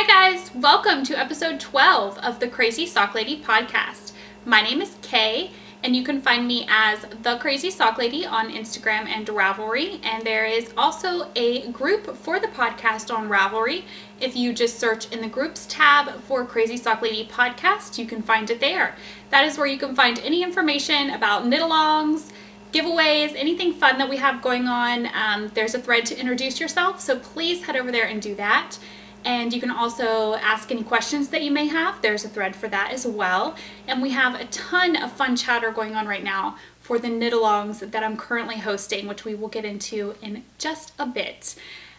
Hi guys, welcome to episode 12 of the Crazy Sock Lady podcast. My name is Kay and you can find me as The Crazy Sock Lady on Instagram and Ravelry. And there is also a group for the podcast on Ravelry. If you just search in the groups tab for Crazy Sock Lady podcast, you can find it there. That is where you can find any information about knit alongs, giveaways, anything fun that we have going on. Um, there's a thread to introduce yourself, so please head over there and do that. And you can also ask any questions that you may have. There's a thread for that as well. And we have a ton of fun chatter going on right now for the knit alongs that I'm currently hosting, which we will get into in just a bit.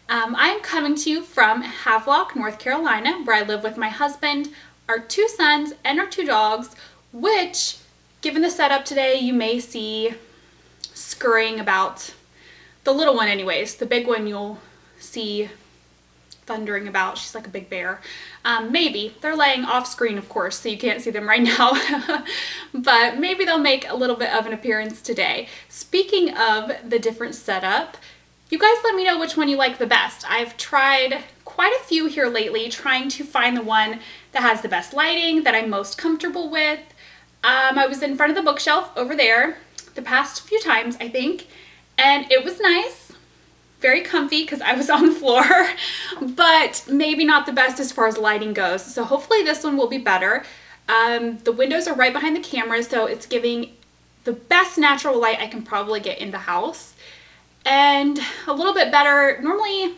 Um, I'm coming to you from Havelock, North Carolina, where I live with my husband, our two sons, and our two dogs, which, given the setup today, you may see scurrying about. The little one anyways, the big one you'll see thundering about. She's like a big bear. Um, maybe. They're laying off screen, of course, so you can't see them right now. but maybe they'll make a little bit of an appearance today. Speaking of the different setup, you guys let me know which one you like the best. I've tried quite a few here lately, trying to find the one that has the best lighting, that I'm most comfortable with. Um, I was in front of the bookshelf over there the past few times, I think, and it was nice very comfy because I was on the floor, but maybe not the best as far as lighting goes. So hopefully this one will be better. Um, the windows are right behind the camera, so it's giving the best natural light I can probably get in the house. And a little bit better, normally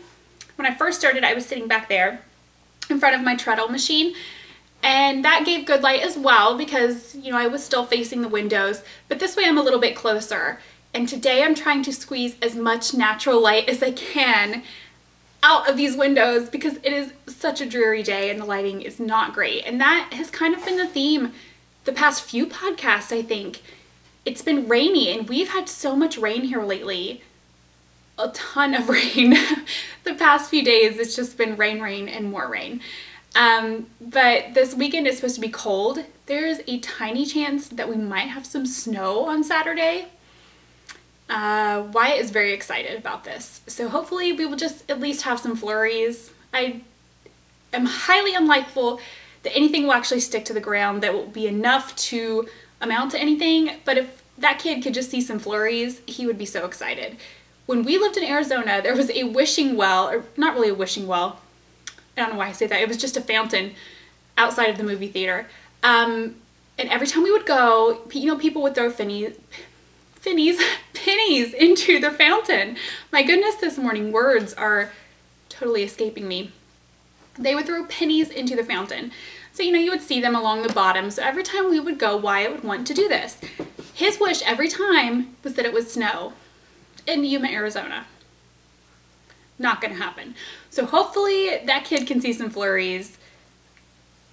when I first started, I was sitting back there in front of my treadle machine and that gave good light as well because, you know, I was still facing the windows, but this way I'm a little bit closer. And today I'm trying to squeeze as much natural light as I can out of these windows because it is such a dreary day and the lighting is not great. And that has kind of been the theme the past few podcasts, I think. It's been rainy and we've had so much rain here lately. A ton of rain. the past few days it's just been rain, rain, and more rain. Um, but this weekend is supposed to be cold. There's a tiny chance that we might have some snow on Saturday. Uh, Wyatt is very excited about this. So hopefully we will just at least have some flurries. I am highly unlikely that anything will actually stick to the ground that will be enough to amount to anything. But if that kid could just see some flurries, he would be so excited. When we lived in Arizona, there was a wishing well, or not really a wishing well. I don't know why I say that. It was just a fountain outside of the movie theater. Um, and every time we would go, you know, people would throw finny, finnies, pennies into the fountain. My goodness, this morning words are totally escaping me. They would throw pennies into the fountain. So, you know, you would see them along the bottom. So every time we would go, Wyatt would want to do this. His wish every time was that it would snow in Yuma, Arizona. Not gonna happen. So hopefully that kid can see some flurries.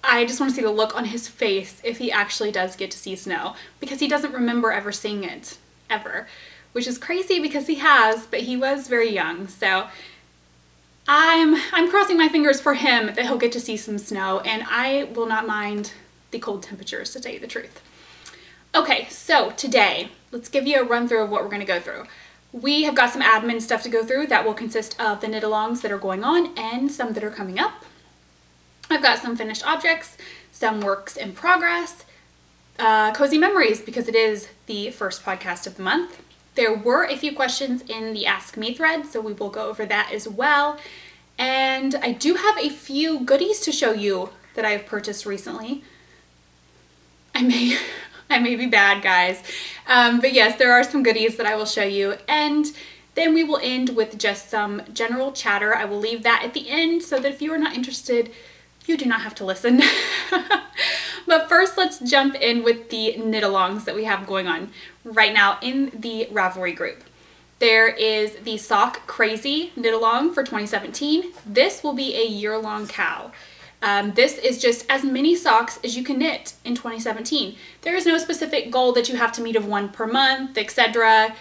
I just want to see the look on his face if he actually does get to see snow because he doesn't remember ever seeing it ever, which is crazy because he has, but he was very young. So I'm, I'm crossing my fingers for him that he'll get to see some snow and I will not mind the cold temperatures to tell you the truth. Okay, so today, let's give you a run through of what we're gonna go through. We have got some admin stuff to go through that will consist of the knit alongs that are going on and some that are coming up. I've got some finished objects, some works in progress, uh, cozy memories because it is the first podcast of the month. There were a few questions in the Ask Me thread, so we will go over that as well. And I do have a few goodies to show you that I've purchased recently. I may, I may be bad, guys. Um, but yes, there are some goodies that I will show you. And then we will end with just some general chatter. I will leave that at the end so that if you are not interested, you do not have to listen. but first, let's jump in with the knit alongs that we have going on right now in the Ravelry group. There is the Sock Crazy knit along for 2017. This will be a year-long KAL. Um, this is just as many socks as you can knit in 2017. There is no specific goal that you have to meet of one per month, etc.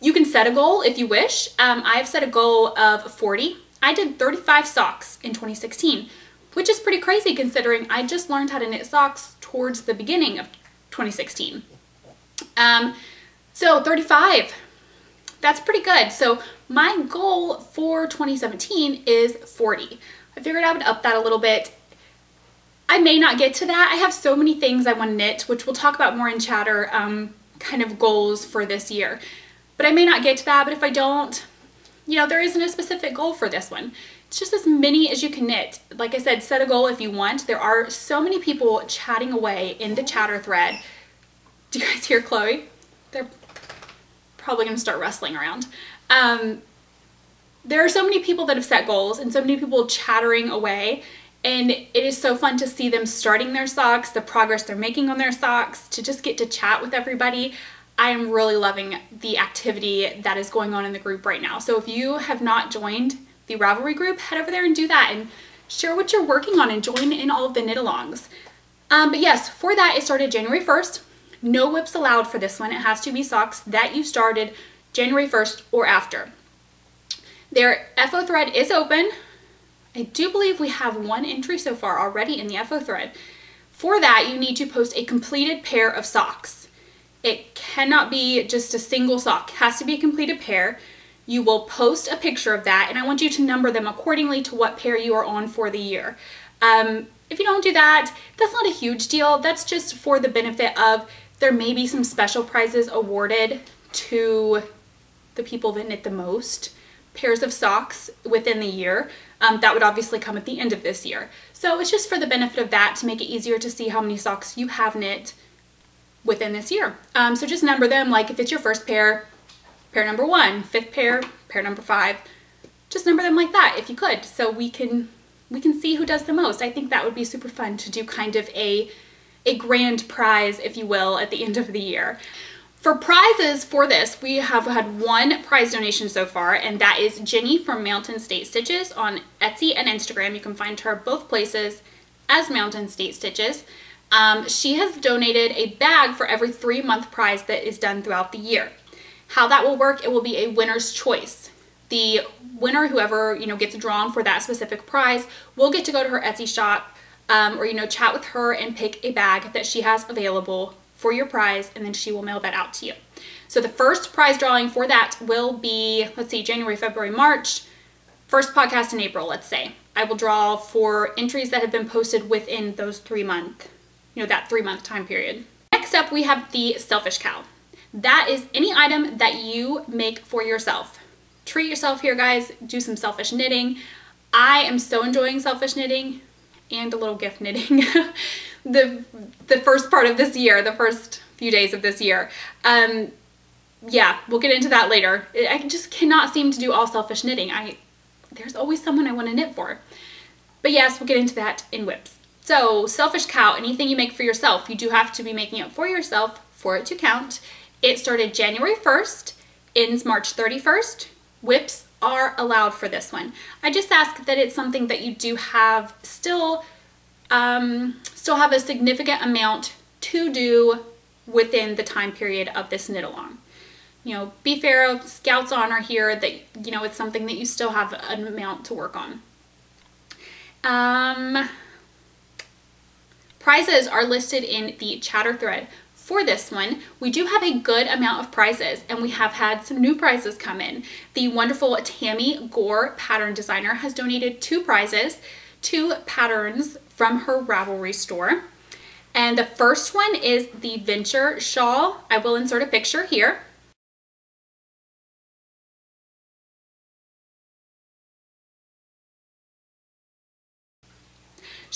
You can set a goal if you wish. Um, I've set a goal of 40. I did 35 socks in 2016 which is pretty crazy considering I just learned how to knit socks towards the beginning of 2016. Um, so 35, that's pretty good. So my goal for 2017 is 40. I figured I would up that a little bit. I may not get to that. I have so many things I want to knit, which we'll talk about more in chatter, um, kind of goals for this year. But I may not get to that, but if I don't, you know, there isn't a specific goal for this one. It's just as many as you can knit. Like I said, set a goal if you want. There are so many people chatting away in the chatter thread. Do you guys hear Chloe? They're probably going to start wrestling around. Um, there are so many people that have set goals and so many people chattering away and it is so fun to see them starting their socks, the progress they're making on their socks, to just get to chat with everybody. I am really loving the activity that is going on in the group right now. So if you have not joined the Ravelry group, head over there and do that and share what you're working on and join in all of the knit alongs. Um, but yes, for that, it started January 1st. No WIPs allowed for this one. It has to be socks that you started January 1st or after. Their FO thread is open. I do believe we have one entry so far already in the FO thread. For that, you need to post a completed pair of socks. It cannot be just a single sock. It has to be a completed pair. You will post a picture of that, and I want you to number them accordingly to what pair you are on for the year. Um, if you don't do that, that's not a huge deal. That's just for the benefit of there may be some special prizes awarded to the people that knit the most pairs of socks within the year. Um, that would obviously come at the end of this year. So it's just for the benefit of that to make it easier to see how many socks you have knit within this year. Um, so just number them like if it's your first pair, pair number one, fifth pair, pair number five, just number them like that if you could so we can we can see who does the most. I think that would be super fun to do kind of a a grand prize, if you will, at the end of the year. For prizes for this, we have had one prize donation so far, and that is Jenny from Mountain State Stitches on Etsy and Instagram. You can find her both places as Mountain State Stitches. Um, she has donated a bag for every three month prize that is done throughout the year. How that will work, it will be a winner's choice. The winner, whoever, you know, gets drawn for that specific prize, will get to go to her Etsy shop um, or, you know, chat with her and pick a bag that she has available for your prize and then she will mail that out to you. So the first prize drawing for that will be, let's see, January, February, March, first podcast in April, let's say. I will draw for entries that have been posted within those three month, you know, that three month time period. Next up, we have the Selfish KAL. That is any item that you make for yourself. Treat yourself here, guys. Do some selfish knitting. I am so enjoying selfish knitting and a little gift knitting. the the first part of this year, the first few days of this year. Um, yeah, we'll get into that later. I just cannot seem to do all selfish knitting. I There's always someone I want to knit for. But yes, we'll get into that in WIPs. So, Selfish KAL, anything you make for yourself, you do have to be making it for yourself for it to count. It started January 1st, ends March 31st. WIPs are allowed for this one. I just ask that it's something that you do have still um, still have a significant amount to do within the time period of this knit along. You know, be fair, Scouts honor here that, you know, it's something that you still have an amount to work on. Um, prizes are listed in the chatter thread. For this one, we do have a good amount of prizes and we have had some new prizes come in. The wonderful Tammy Gore pattern designer has donated two prizes, two patterns from her Ravelry store. And the first one is the Venture Shawl. I will insert a picture here.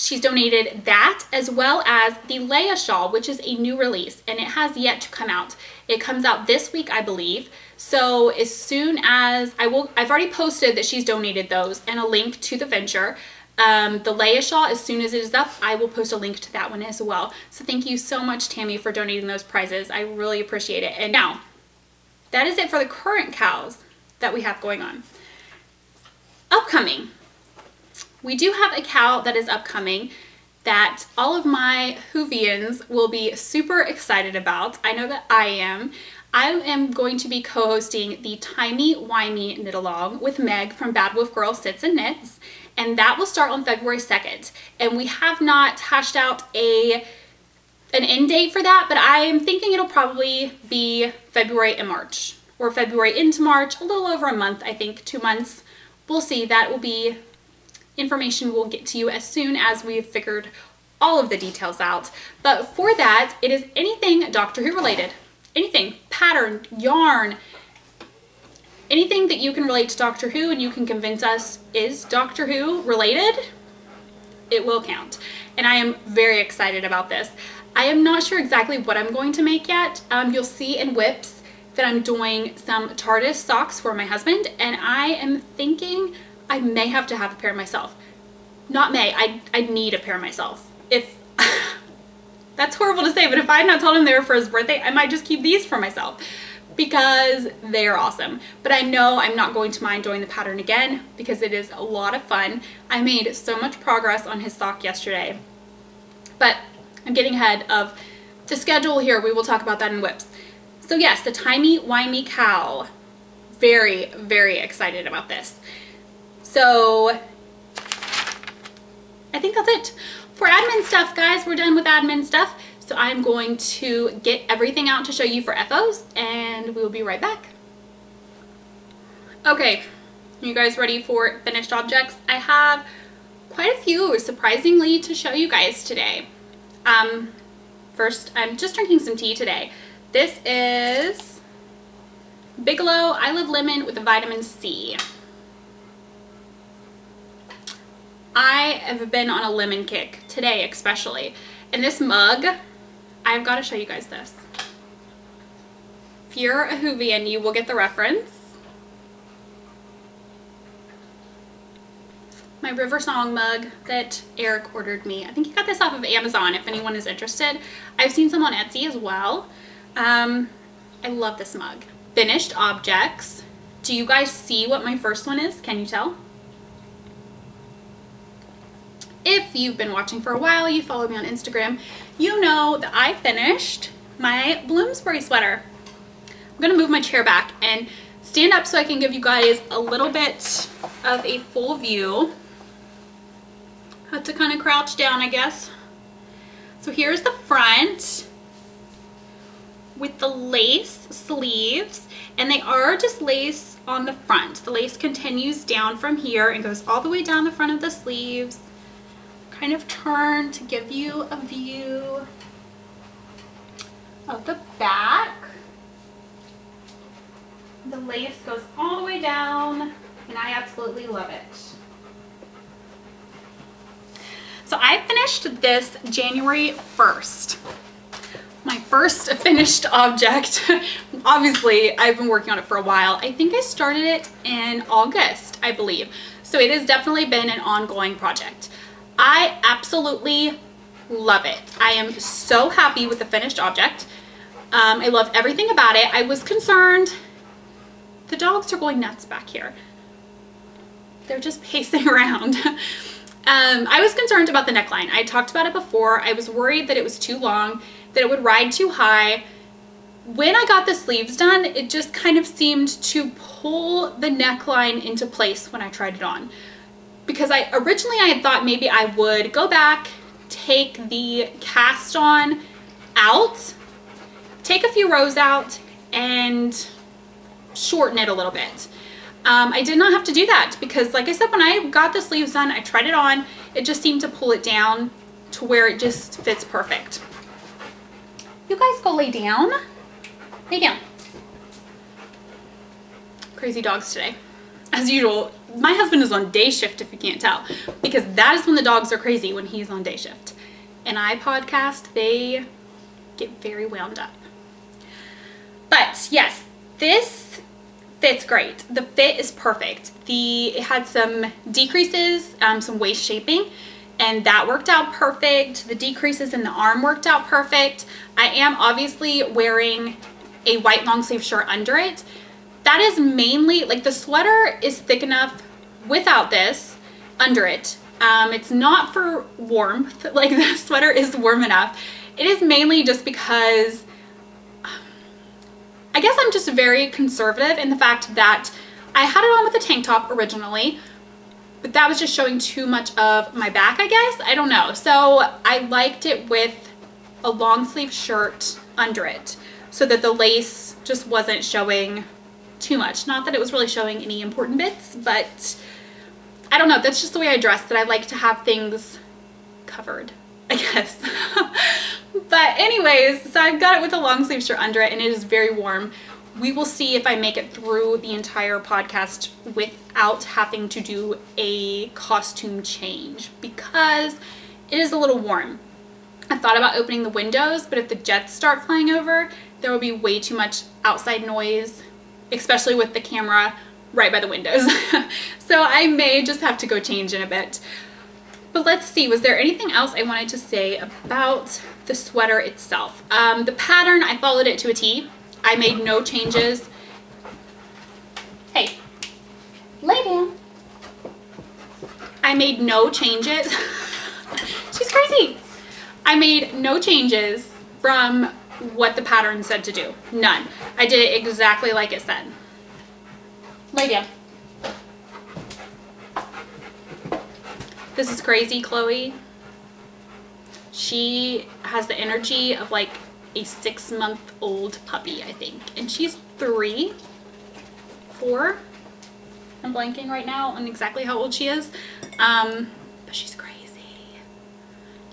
She's donated that as well as the Leia shawl, which is a new release and it has yet to come out. It comes out this week, I believe. So as soon as I will, I've already posted that she's donated those and a link to the venture. Um, the Leia shawl, as soon as it is up, I will post a link to that one as well. So thank you so much, Tammy, for donating those prizes. I really appreciate it. And now, that is it for the current KALs that we have going on. Upcoming. We do have a KAL that is upcoming that all of my Whovians will be super excited about. I know that I am. I am going to be co-hosting the Timey Wimey Knit Along with Meg from Bad Wolf Girl Sits and Knits and that will start on February 2nd. And we have not hashed out a an end date for that, but I am thinking it'll probably be February and March or February into March, a little over a month, I think, two months. We'll see. That will be information will get to you as soon as we've figured all of the details out. But for that, it is anything Doctor Who related. Anything, pattern, yarn, anything that you can relate to Doctor Who and you can convince us is Doctor Who related, it will count. And I am very excited about this. I am not sure exactly what I'm going to make yet. Um, you'll see in WIPs that I'm doing some TARDIS socks for my husband and I am thinking I may have to have a pair myself. Not may, I, I need a pair myself. If, that's horrible to say, but if I had not told him they were for his birthday, I might just keep these for myself because they're awesome. But I know I'm not going to mind doing the pattern again because it is a lot of fun. I made so much progress on his sock yesterday. But I'm getting ahead of the schedule here. We will talk about that in WIPs. So yes, the Timey Wimey KAL. Very, very excited about this. So I think that's it. For admin stuff, guys, we're done with admin stuff. So I'm going to get everything out to show you for FOs and we will be right back. Okay, you guys ready for finished objects? I have quite a few surprisingly to show you guys today. Um, first, I'm just drinking some tea today. This is Bigelow I Love Lemon with vitamin C. I have been on a lemon kick today especially. And this mug I've got to show you guys this. If you're a Whovian, you will get the reference. My River Song mug that Eric ordered me. I think he got this off of Amazon if anyone is interested. I've seen some on Etsy as well. Um, I love this mug. Finished objects. Do you guys see what my first one is? Can you tell? If you've been watching for a while, you follow me on Instagram, you know that I finished my Bloomsbury sweater. I'm gonna move my chair back and stand up so I can give you guys a little bit of a full view. Have to kind of crouch down, I guess. So here's the front with the lace sleeves and they are just lace on the front. The lace continues down from here and goes all the way down the front of the sleeves kind of turn to give you a view of the back. The lace goes all the way down and I absolutely love it. So I finished this January 1st. My first finished object. Obviously, I've been working on it for a while. I think I started it in August, I believe. So it has definitely been an ongoing project. I absolutely love it. I am so happy with the finished object. Um, I love everything about it. I was concerned, the dogs are going nuts back here. They're just pacing around. um, I was concerned about the neckline. I talked about it before. I was worried that it was too long, that it would ride too high. When I got the sleeves done, it just kind of seemed to pull the neckline into place when I tried it on because I originally I had thought maybe I would go back, take the cast on out, take a few rows out and shorten it a little bit. Um, I did not have to do that because like I said, when I got the sleeves done, I tried it on, it just seemed to pull it down to where it just fits perfect. You guys go lay down. Lay down. Crazy dogs today. As usual, my husband is on day shift if you can't tell because that is when the dogs are crazy when he's on day shift. And I podcast they get very wound up. But yes this fits great. The fit is perfect. The it had some decreases um, some waist shaping and that worked out perfect. The decreases in the arm worked out perfect. I am obviously wearing a white long sleeve shirt under it that is mainly, like the sweater is thick enough without this under it. Um, it's not for warmth, like the sweater is warm enough. It is mainly just because I guess I'm just very conservative in the fact that I had it on with a tank top originally, but that was just showing too much of my back, I guess. I don't know. So I liked it with a long sleeve shirt under it so that the lace just wasn't showing too much. Not that it was really showing any important bits, but I don't know, that's just the way I dress, that I like to have things covered, I guess. but anyways, so I've got it with a long sleeve shirt under it and it is very warm. We will see if I make it through the entire podcast without having to do a costume change because it is a little warm. I thought about opening the windows, but if the jets start flying over, there will be way too much outside noise, especially with the camera right by the windows. so I may just have to go change in a bit. But let's see, was there anything else I wanted to say about the sweater itself? Um, the pattern, I followed it to a T. I made no changes. Hey, lay down. I made no changes. She's crazy. I made no changes from what the pattern said to do. None. I did it exactly like it said. Lay down. This is crazy, Chloe. She has the energy of like a six month old puppy, I think. And she's three, four. I'm blanking right now on exactly how old she is. Um, but she's crazy.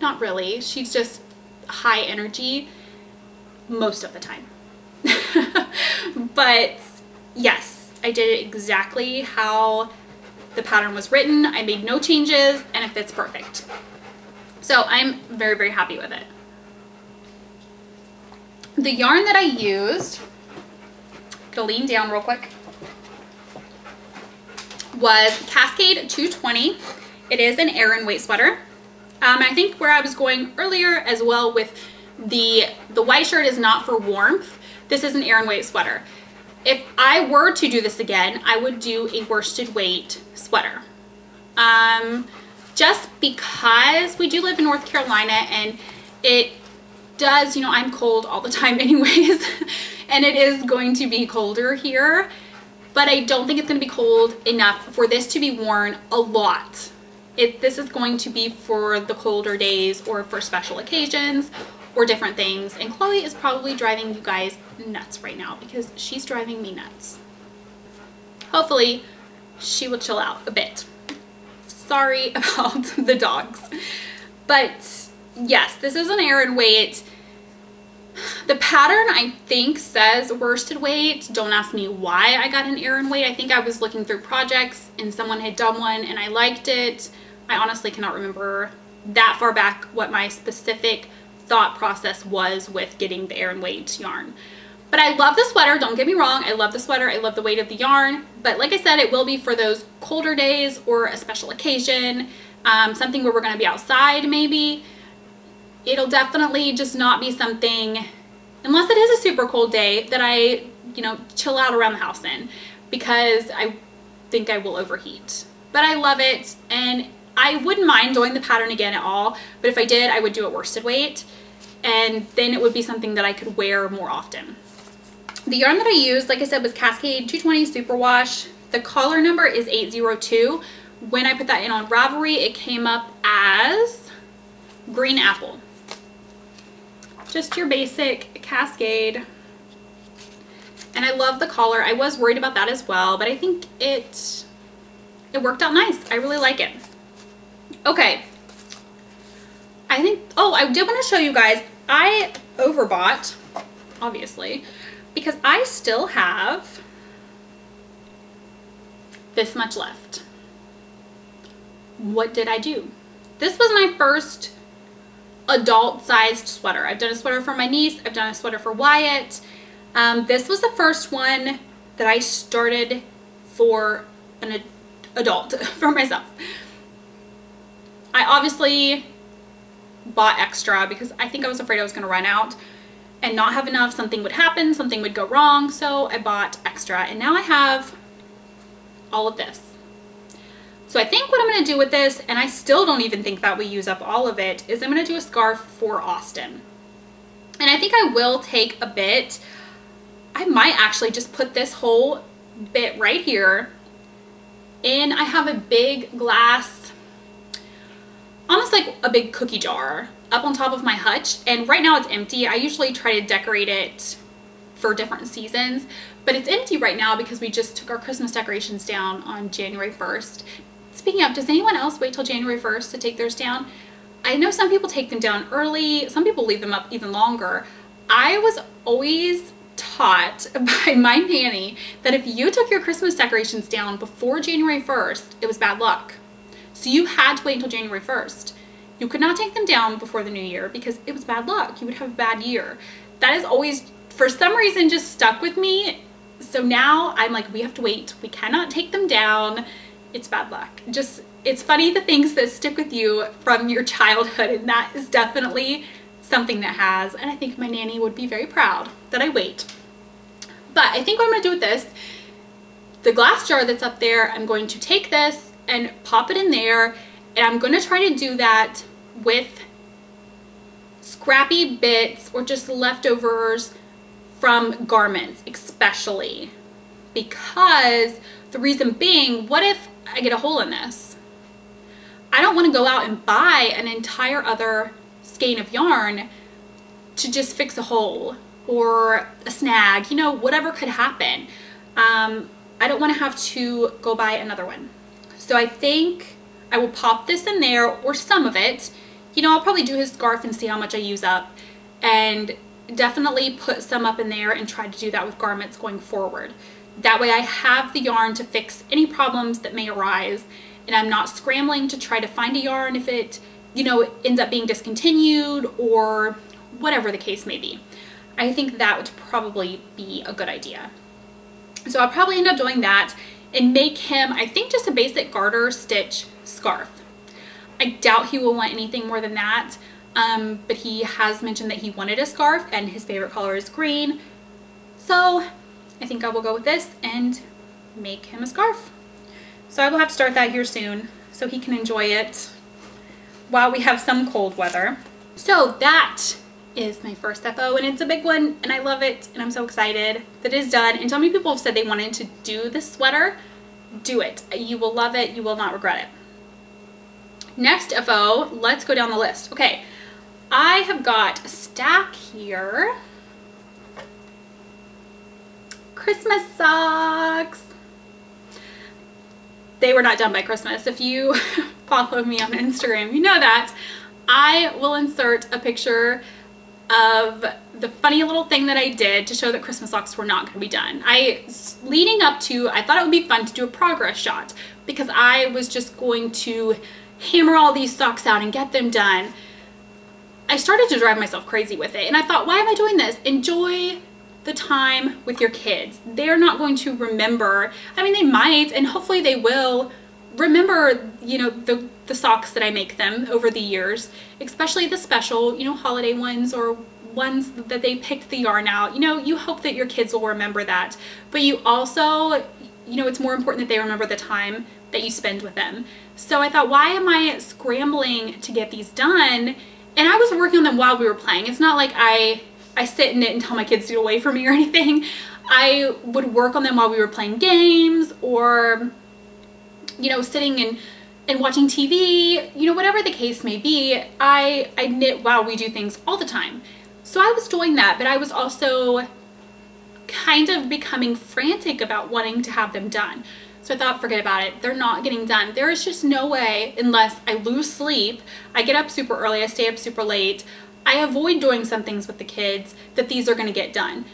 Not really. She's just high energy most of the time. but yes, I did it exactly how the pattern was written. I made no changes and it fits perfect. So I'm very, very happy with it. The yarn that I used, gonna lean down real quick, was Cascade 220. It is an Aran weight sweater. Um, I think where I was going earlier as well with the, the white shirt is not for warmth. This is an Aran weight sweater. If I were to do this again, I would do a worsted weight sweater. Um, just because we do live in North Carolina and it does, you know, I'm cold all the time anyways, and it is going to be colder here, but I don't think it's going to be cold enough for this to be worn a lot. If this is going to be for the colder days or for special occasions or different things. And Chloe is probably driving you guys nuts right now because she's driving me nuts. Hopefully she will chill out a bit. Sorry about the dogs. But yes, this is an Aran weight. The pattern I think says worsted weight. Don't ask me why I got an Aran weight. I think I was looking through projects and someone had done one and I liked it. I honestly cannot remember that far back what my specific thought process was with getting the Aran weight yarn. But I love the sweater, don't get me wrong, I love the sweater, I love the weight of the yarn, but like I said, it will be for those colder days or a special occasion, um, something where we're gonna be outside maybe. It'll definitely just not be something, unless it is a super cold day, that I, you know, chill out around the house in because I think I will overheat. But I love it and I wouldn't mind doing the pattern again at all, but if I did, I would do it worsted weight and then it would be something that I could wear more often. The yarn that I used, like I said, was Cascade 220 Superwash. The collar number is 802. When I put that in on Ravelry, it came up as green apple. Just your basic Cascade. And I love the collar. I was worried about that as well, but I think it, it worked out nice. I really like it. Okay. I think, oh, I did want to show you guys, I overbought, obviously, because I still have this much left. What did I do? This was my first adult sized sweater. I've done a sweater for my niece. I've done a sweater for Wyatt. Um, this was the first one that I started for an adult, for myself. I obviously bought extra because I think I was afraid I was going to run out and not have enough. Something would happen, something would go wrong. So I bought extra and now I have all of this. So I think what I'm going to do with this, and I still don't even think that we use up all of it, is I'm going to do a scarf for Austin. And I think I will take a bit. I might actually just put this whole bit right here. And I have a big glass almost like a big cookie jar up on top of my hutch and right now it's empty. I usually try to decorate it for different seasons but it's empty right now because we just took our Christmas decorations down on January 1st. speaking of, does anyone else wait till January 1st to take theirs down? I know some people take them down early, some people leave them up even longer. I was always taught by my nanny that if you took your Christmas decorations down before January 1st, it was bad luck. So you had to wait until January 1st. You could not take them down before the new year because it was bad luck. You would have a bad year. That is always, for some reason, just stuck with me. So now I'm like, we have to wait. We cannot take them down. It's bad luck. Just, it's funny the things that stick with you from your childhood and that is definitely something that has, and I think my nanny would be very proud that I wait. But I think what I'm gonna do with this, the glass jar that's up there, I'm going to take this and pop it in there, and I'm gonna try to do that with scrappy bits or just leftovers from garments, especially. Because the reason being, what if I get a hole in this? I don't wanna go out and buy an entire other skein of yarn to just fix a hole or a snag, you know, whatever could happen. Um, I don't want to have to go buy another one. So I think I will pop this in there or some of it. You know, I'll probably do his scarf and see how much I use up and definitely put some up in there and try to do that with garments going forward. That way I have the yarn to fix any problems that may arise and I'm not scrambling to try to find a yarn if it you know, ends up being discontinued or whatever the case may be. I think that would probably be a good idea. So I'll probably end up doing that and make him, I think just a basic garter stitch scarf. I doubt he will want anything more than that, um, but he has mentioned that he wanted a scarf and his favorite color is green. So I think I will go with this and make him a scarf. So I will have to start that here soon so he can enjoy it while we have some cold weather. So that is my first FO and it's a big one and I love it and I'm so excited that it is done. And so many people have said they wanted to do this sweater. Do it. You will love it. You will not regret it. Next FO, let's go down the list. Okay, I have got a stack here. Christmas socks. They were not done by Christmas. If you follow me on Instagram, you know that. I will insert a picture of the funny little thing that I did to show that Christmas socks were not going to be done. I, leading up to, I thought it would be fun to do a progress shot because I was just going to hammer all these socks out and get them done. I started to drive myself crazy with it and I thought, why am I doing this? Enjoy the time with your kids. They're not going to remember, I mean, they might, and hopefully they will remember, you know, the, the socks that I make them over the years, especially the special, you know, holiday ones or ones that they picked the yarn out. You know, you hope that your kids will remember that, but you also, you know, it's more important that they remember the time that you spend with them. So I thought, why am I scrambling to get these done? And I was working on them while we were playing. It's not like I, I sit in it and tell my kids to get away from me or anything. I would work on them while we were playing games or you know, sitting and and watching TV, you know, whatever the case may be, I, I knit while we do things all the time. So I was doing that, but I was also kind of becoming frantic about wanting to have them done. So I thought, forget about it. They're not getting done. There is just no way, unless I lose sleep, I get up super early, I stay up super late, I avoid doing some things with the kids, that these are gonna get done.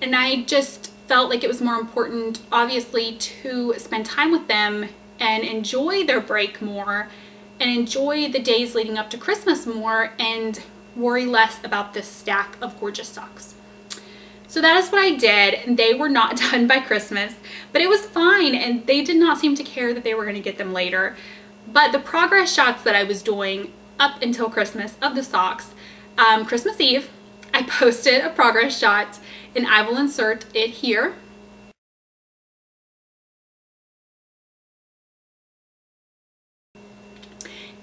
And I just felt like it was more important, obviously, to spend time with them and enjoy their break more and enjoy the days leading up to Christmas more and worry less about this stack of gorgeous socks. So that is what I did. They were not done by Christmas, but it was fine and they did not seem to care that they were gonna get them later. But the progress shots that I was doing up until Christmas of the socks, um, Christmas Eve, I posted a progress shot and I will insert it here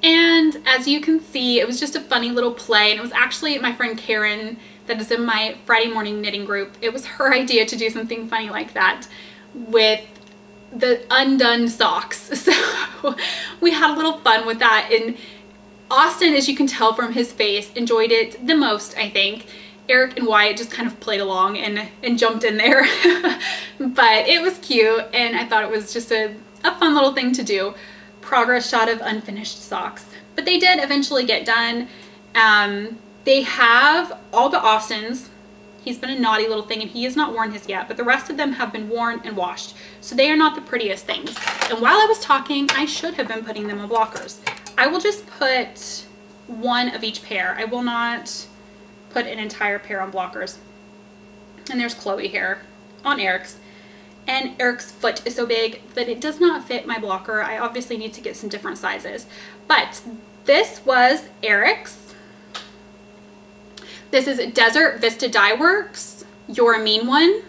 And as you can see, it was just a funny little play and it was actually my friend Karen that is in my Friday morning knitting group. It was her idea to do something funny like that with the undone socks. So we had a little fun with that and Austin, as you can tell from his face, enjoyed it the most, I think. Eric and Wyatt just kind of played along and, and jumped in there. but it was cute and I thought it was just a, a fun little thing to do progress shot of unfinished socks. But they did eventually get done. Um, they have all the Austins. He's been a naughty little thing and he has not worn his yet, but the rest of them have been worn and washed. So they are not the prettiest things. And while I was talking, I should have been putting them on blockers. I will just put one of each pair. I will not put an entire pair on blockers. And there's Chloe here on Eric's. And Eric's foot is so big that it does not fit my blocker. I obviously need to get some different sizes. But this was Eric's. This is Desert Vista Dye Works, You're a Mean One.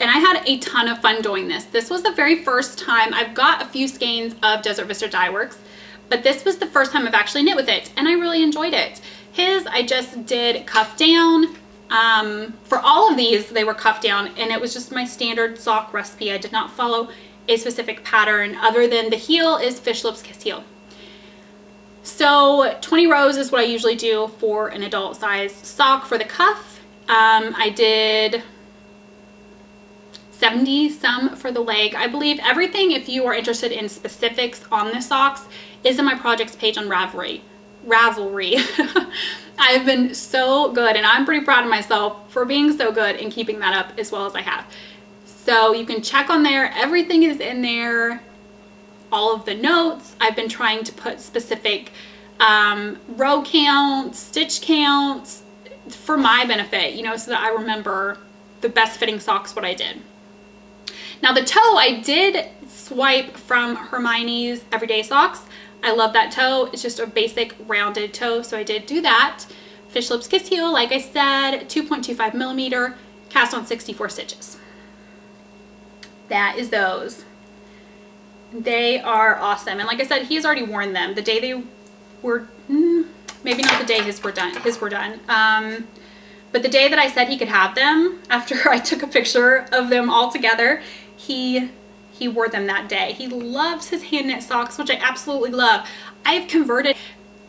And I had a ton of fun doing this. This was the very first time, I've got a few skeins of Desert Vista Dye Works, but this was the first time I've actually knit with it and I really enjoyed it. His, I just did cuff down. Um, for all of these, they were cuff down and it was just my standard sock recipe. I did not follow a specific pattern other than the heel is fish lips kiss heel. So 20 rows is what I usually do for an adult size sock for the cuff. Um, I did 70 some for the leg. I believe everything, if you are interested in specifics on the socks, is in my projects page on Ravelry. Ravelry. I've been so good and I'm pretty proud of myself for being so good and keeping that up as well as I have. So you can check on there. Everything is in there. All of the notes. I've been trying to put specific um, row counts, stitch counts for my benefit, you know, so that I remember the best fitting socks what I did. Now the toe I did swipe from Hermione's Everyday Socks. I love that toe. It's just a basic rounded toe, so I did do that. Fish Lips Kiss Heel, like I said, 2.25 millimeter, cast on 64 stitches. That is those. They are awesome. And like I said, he's already worn them. The day they were, mm, maybe not the day his were done, his were done. Um, but the day that I said he could have them, after I took a picture of them all together, he he wore them that day. He loves his hand knit socks, which I absolutely love. I've converted.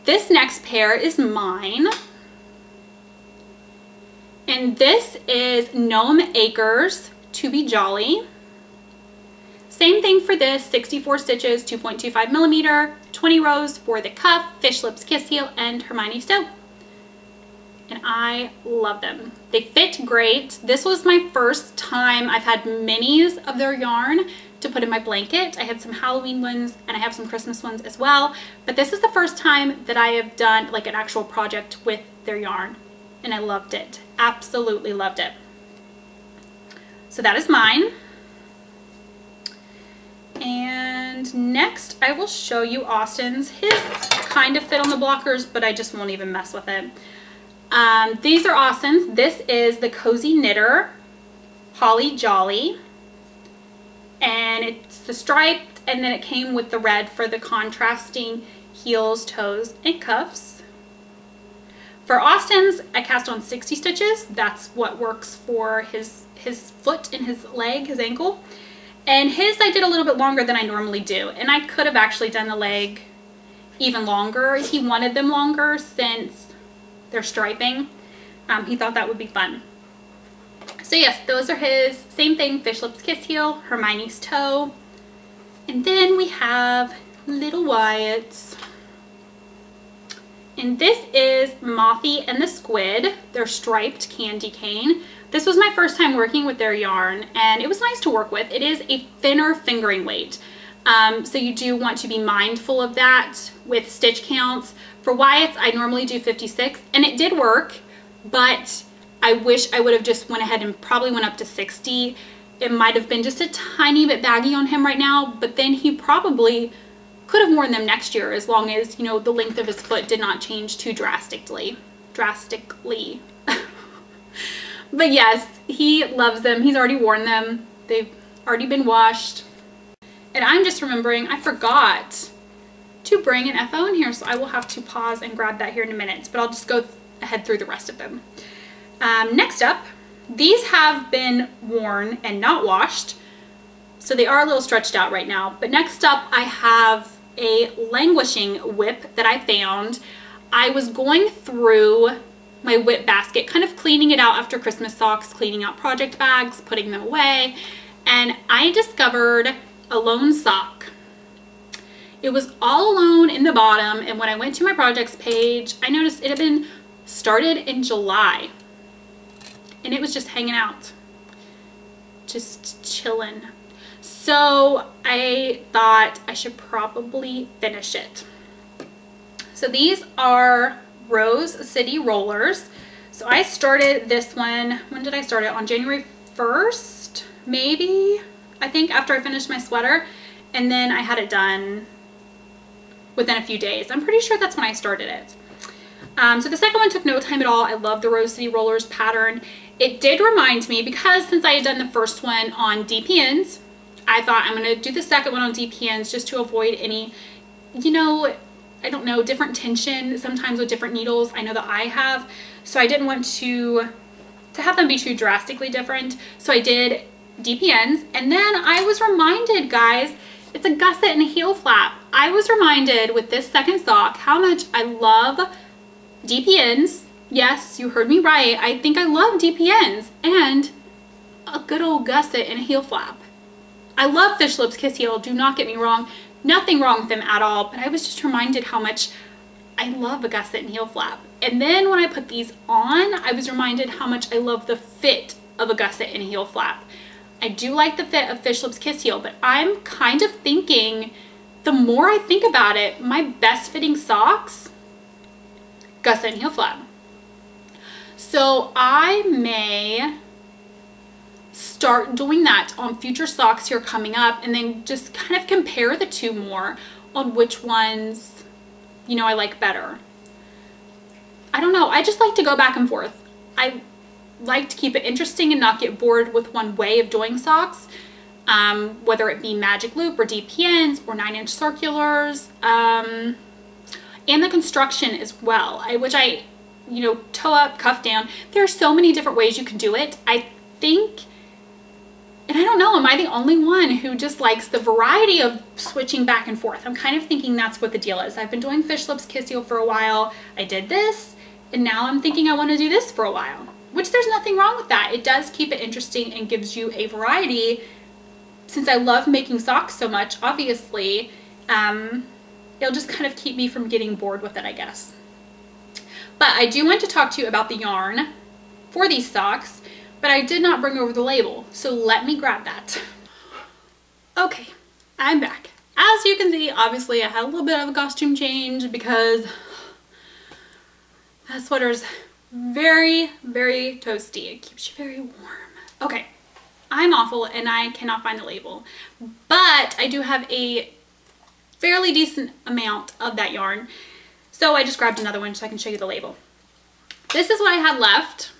This next pair is mine. And this is Gnome Acres To Be Jolly. Same thing for this, 64 stitches, 2.25 millimeter, 20 rows for the cuff, Fish Lips Kiss Heel, and Hermione's Toe. And I love them. They fit great. This was my first time I've had minis of their yarn to put in my blanket. I had some Halloween ones and I have some Christmas ones as well. But this is the first time that I have done like an actual project with their yarn. And I loved it. Absolutely loved it. So that is mine. And next I will show you Austin's. His kind of fit on the blockers, but I just won't even mess with it. Um, these are Austin's. This is the Cozy Knitter Holly Jolly and it's the striped and then it came with the red for the contrasting heels, toes, and cuffs. For Austin's, I cast on 60 stitches. That's what works for his, his foot and his leg, his ankle. And his I did a little bit longer than I normally do. And I could have actually done the leg even longer. If he wanted them longer since they're striping. Um, he thought that would be fun. So yes, those are his. Same thing, Fish Lips Kiss Heel, Hermione's Toe. And then we have Little Wyatt's. And this is Mothy and the Squid, their striped candy cane. This was my first time working with their yarn and it was nice to work with. It is a thinner fingering weight. Um, so you do want to be mindful of that with stitch counts. For Wyatt's, I normally do 56 and it did work, but I wish I would have just went ahead and probably went up to 60. It might have been just a tiny bit baggy on him right now, but then he probably could have worn them next year as long as, you know, the length of his foot did not change too drastically. Drastically. but yes, he loves them. He's already worn them. They've already been washed. And I'm just remembering, I forgot to bring an FO in here, so I will have to pause and grab that here in a minute, but I'll just go ahead through the rest of them. Um, next up, these have been worn and not washed, so they are a little stretched out right now. But next up, I have a languishing WIP that I found. I was going through my WIP basket, kind of cleaning it out after Christmas socks, cleaning out project bags, putting them away, and I discovered a lone sock. it was all alone in the bottom. And when I went to my projects page, I noticed it had been started in July and it was just hanging out, just chilling. So I thought I should probably finish it. So these are Rose City Rollers. So I started this one, when did I start it? On January 1st, maybe? I think after I finished my sweater. And then I had it done within a few days. I'm pretty sure that's when I started it. Um, so the second one took no time at all. I love the Rose City Rollers pattern. It did remind me, because since I had done the first one on DPNs, I thought I'm going to do the second one on DPNs just to avoid any, you know, I don't know, different tension sometimes with different needles. I know that I have. So I didn't want to, to have them be too drastically different. So I did DPNs. And then I was reminded, guys, it's a gusset and a heel flap. I was reminded with this second sock how much I love DPNs. Yes, you heard me right. I think I love DPNs and a good old gusset and a heel flap. I love Fish Lips Kiss Heel, do not get me wrong. Nothing wrong with them at all, but I was just reminded how much I love a gusset and heel flap. And then when I put these on, I was reminded how much I love the fit of a gusset and heel flap. I do like the fit of Fish Lips Kiss Heel, but I'm kind of thinking, the more I think about it, my best fitting socks, gusset and heel flap. So I may start doing that on future socks here coming up and then just kind of compare the two more on which ones, you know, I like better. I don't know. I just like to go back and forth. I like to keep it interesting and not get bored with one way of doing socks, um, whether it be magic loop or DPNs or nine inch circulars, um, and the construction as well, I, which I, you know, toe up, cuff down. There are so many different ways you can do it. I think, and I don't know, am I the only one who just likes the variety of switching back and forth? I'm kind of thinking that's what the deal is. I've been doing Fish Lips Kiss for a while. I did this, and now I'm thinking I want to do this for a while which there's nothing wrong with that. It does keep it interesting and gives you a variety. Since I love making socks so much, obviously, um, it'll just kind of keep me from getting bored with it, I guess. But I do want to talk to you about the yarn for these socks, but I did not bring over the label, so let me grab that. Okay, I'm back. As you can see, obviously I had a little bit of a costume change because that sweater's very, very toasty. It keeps you very warm. Okay, I'm awful and I cannot find the label, but I do have a fairly decent amount of that yarn. So I just grabbed another one so I can show you the label. This is what I had left.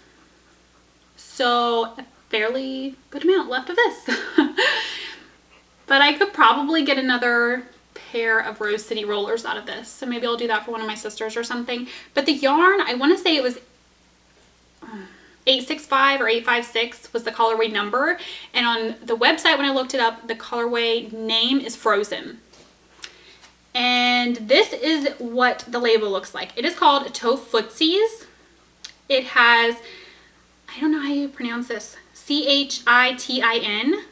So a fairly good amount left of this. but I could probably get another pair of Rose City rollers out of this. So maybe I'll do that for one of my sisters or something. But the yarn, I want to say it was uh, 865 or 856 was the colorway number. And on the website, when I looked it up, the colorway name is Frozen. And this is what the label looks like. It is called Tofutsies. It has, I don't know how you pronounce this, C-H-I-T-I-N.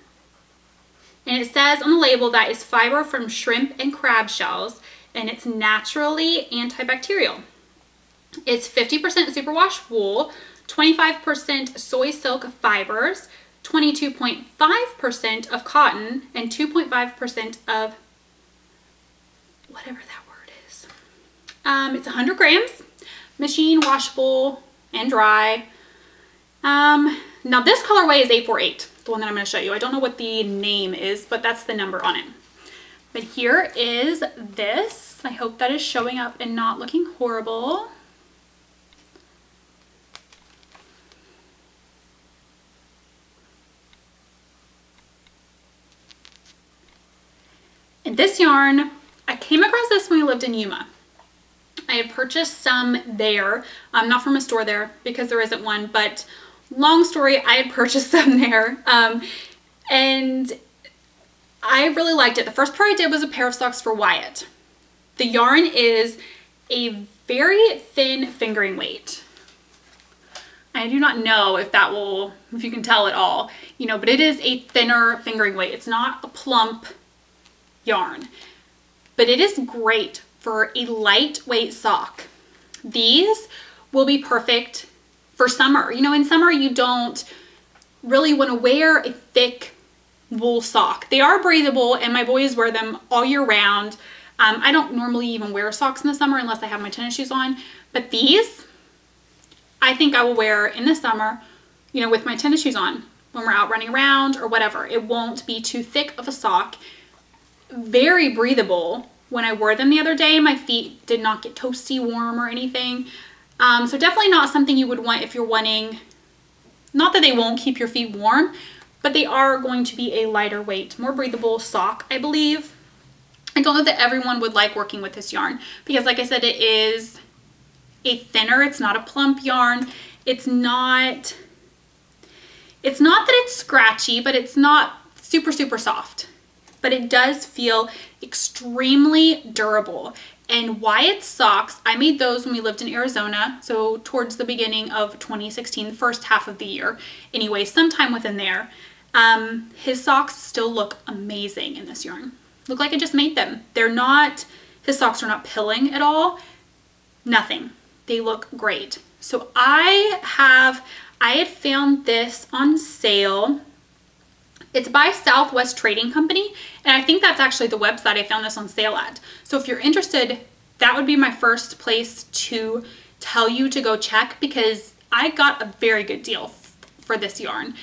And it says on the label that is fiber from shrimp and crab shells and it's naturally antibacterial. It's 50% superwash wool, 25% soy silk fibers, 22.5% of cotton, and 2.5% of whatever that word is. Um, it's 100 grams, machine washable and dry. Um, now this colorway is 848, the one that I'm going to show you. I don't know what the name is, but that's the number on it. But here is this. I hope that is showing up and not looking horrible. And this yarn, I came across this when we lived in Yuma. I had purchased some there, um, not from a store there because there isn't one, but long story, I had purchased some there. Um, and I really liked it. The first pair I did was a pair of socks for Wyatt. The yarn is a very thin fingering weight. I do not know if that will, if you can tell at all, you know, but it is a thinner fingering weight. It's not a plump yarn. But it is great for a lightweight sock. These will be perfect for summer. You know, in summer you don't really want to wear a thick wool sock. They are breathable and my boys wear them all year round. Um, I don't normally even wear socks in the summer unless I have my tennis shoes on, but these I think I will wear in the summer, you know, with my tennis shoes on when we're out running around or whatever. It won't be too thick of a sock. Very breathable. When I wore them the other day, my feet did not get toasty warm or anything. Um, so definitely not something you would want if you're wanting, not that they won't keep your feet warm, but they are going to be a lighter weight, more breathable sock, I believe. I don't know that everyone would like working with this yarn because like I said, it is a thinner, it's not a plump yarn. It's not, it's not that it's scratchy, but it's not super, super soft. But it does feel extremely durable. And Wyatt socks, I made those when we lived in Arizona, so towards the beginning of 2016, the first half of the year. Anyway, sometime within there. Um, his socks still look amazing in this yarn. Look like I just made them. They're not, his socks are not pilling at all. Nothing. They look great. So I have, I had found this on sale. It's by Southwest Trading Company, and I think that's actually the website I found this on sale at. So if you're interested, that would be my first place to tell you to go check because I got a very good deal for this yarn.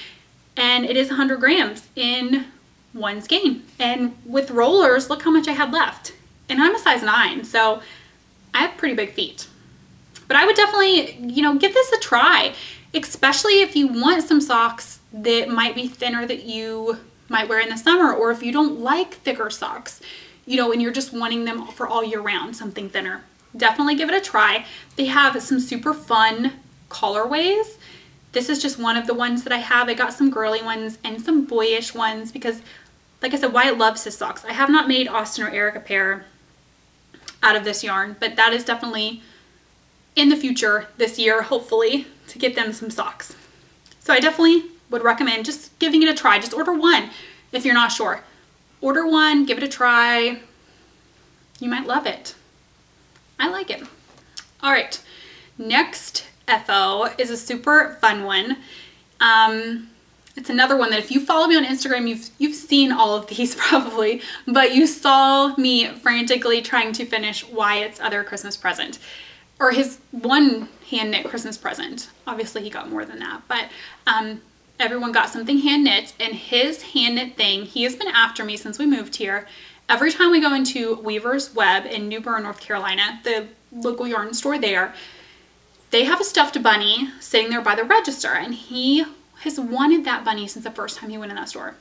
And it is 100 grams in one skein. And with rollers, look how much I had left. And I'm a size 9, so I have pretty big feet. But I would definitely, you know, give this a try, especially if you want some socks that might be thinner that you might wear in the summer, or if you don't like thicker socks, you know, and you're just wanting them for all year round, something thinner. Definitely give it a try. They have some super fun colorways. This is just one of the ones that I have. I got some girly ones and some boyish ones because, like I said, Wyatt loves his socks. I have not made Austin or Eric a pair out of this yarn, but that is definitely in the future this year, hopefully, to get them some socks. So I definitely would recommend just giving it a try. Just order one if you're not sure. Order one, give it a try. You might love it. I like it. All right, next FO is a super fun one. Um, it's another one that if you follow me on Instagram, you've, you've seen all of these probably, but you saw me frantically trying to finish Wyatt's other Christmas present or his one hand knit Christmas present. Obviously he got more than that, but um, everyone got something hand knit and his hand knit thing, he has been after me since we moved here. Every time we go into Weaver's Web in New Bern, North Carolina, the local yarn store there, they have a stuffed bunny sitting there by the register and he has wanted that bunny since the first time he went in that store.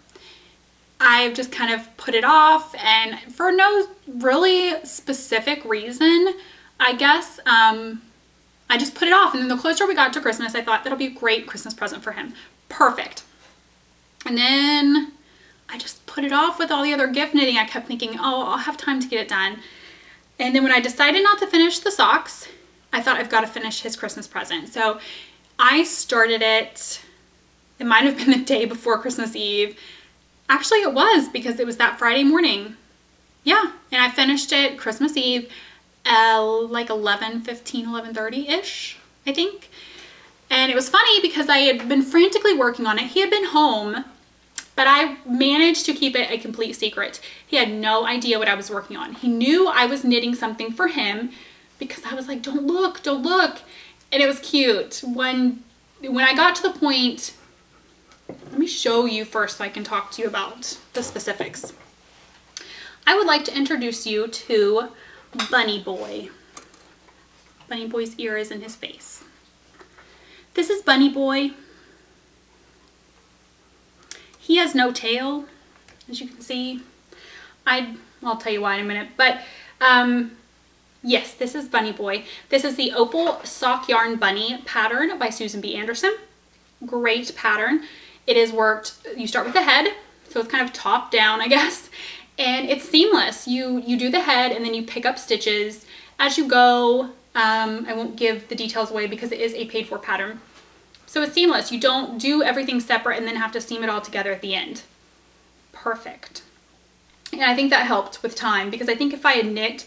I've just kind of put it off and for no really specific reason, I guess um, I just put it off. And then the closer we got to Christmas, I thought that'll be a great Christmas present for him. Perfect. And then I just put it off with all the other gift knitting. I kept thinking, oh, I'll have time to get it done. And then when I decided not to finish the socks, I thought I've got to finish his Christmas present. So I started it, it might have been the day before Christmas Eve. Actually, it was because it was that Friday morning. Yeah, and I finished it Christmas Eve uh, like 11, 15, 11.30-ish, I think. And it was funny because I had been frantically working on it. He had been home, but I managed to keep it a complete secret. He had no idea what I was working on. He knew I was knitting something for him because I was like, don't look, don't look. And it was cute. When, when I got to the point, let me show you first so I can talk to you about the specifics. I would like to introduce you to Bunny Boy. Bunny Boy's ear is in his face. This is Bunny Boy. He has no tail, as you can see. I, I'll tell you why in a minute, but um, yes, this is Bunny Boy. This is the Opal Sock Yarn Bunny pattern by Susan B. Anderson. Great pattern. It is worked, you start with the head, so it's kind of top down, I guess, and it's seamless. You, you do the head and then you pick up stitches as you go. Um, I won't give the details away because it is a paid for pattern. So it's seamless. You don't do everything separate and then have to seam it all together at the end. Perfect. And I think that helped with time because I think if I had knit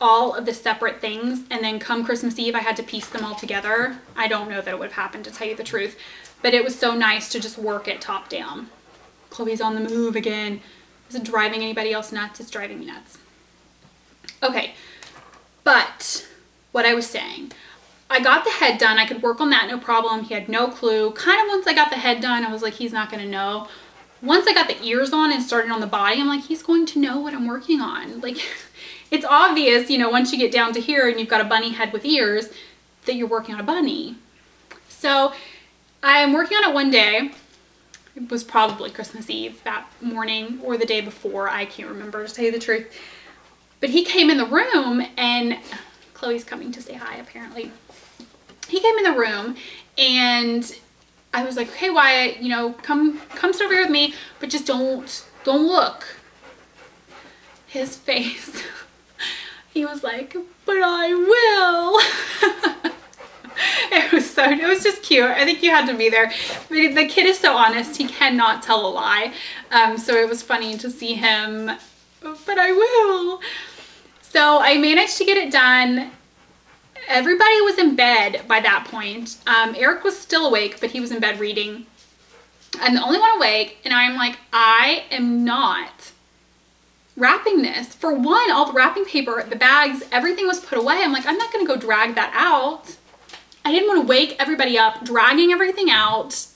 all of the separate things and then come Christmas Eve I had to piece them all together, I don't know that it would have happened to tell you the truth. But it was so nice to just work it top down. Chloe's on the move again. Is it driving anybody else nuts? It's driving me nuts. Okay, but what I was saying, I got the head done. I could work on that, no problem. He had no clue. Kind of once I got the head done, I was like, he's not going to know. Once I got the ears on and started on the body, I'm like, he's going to know what I'm working on. Like, it's obvious, you know, once you get down to here and you've got a bunny head with ears, that you're working on a bunny. So I'm working on it one day. It was probably Christmas Eve that morning or the day before. I can't remember to tell you the truth. But he came in the room and Chloe's coming to say hi apparently. He came in the room and I was like, okay, Wyatt, you know, come come sit over here with me, but just don't don't look. His face. he was like, but I will. it was so it was just cute i think you had to be there the kid is so honest he cannot tell a lie um, so it was funny to see him but i will so I managed to get it done. Everybody was in bed by that point. Um, Eric was still awake, but he was in bed reading. I'm the only one awake, and I'm like, I am not wrapping this. For one, all the wrapping paper, the bags, everything was put away. I'm like, I'm not gonna go drag that out. I didn't want to wake everybody up, dragging everything out,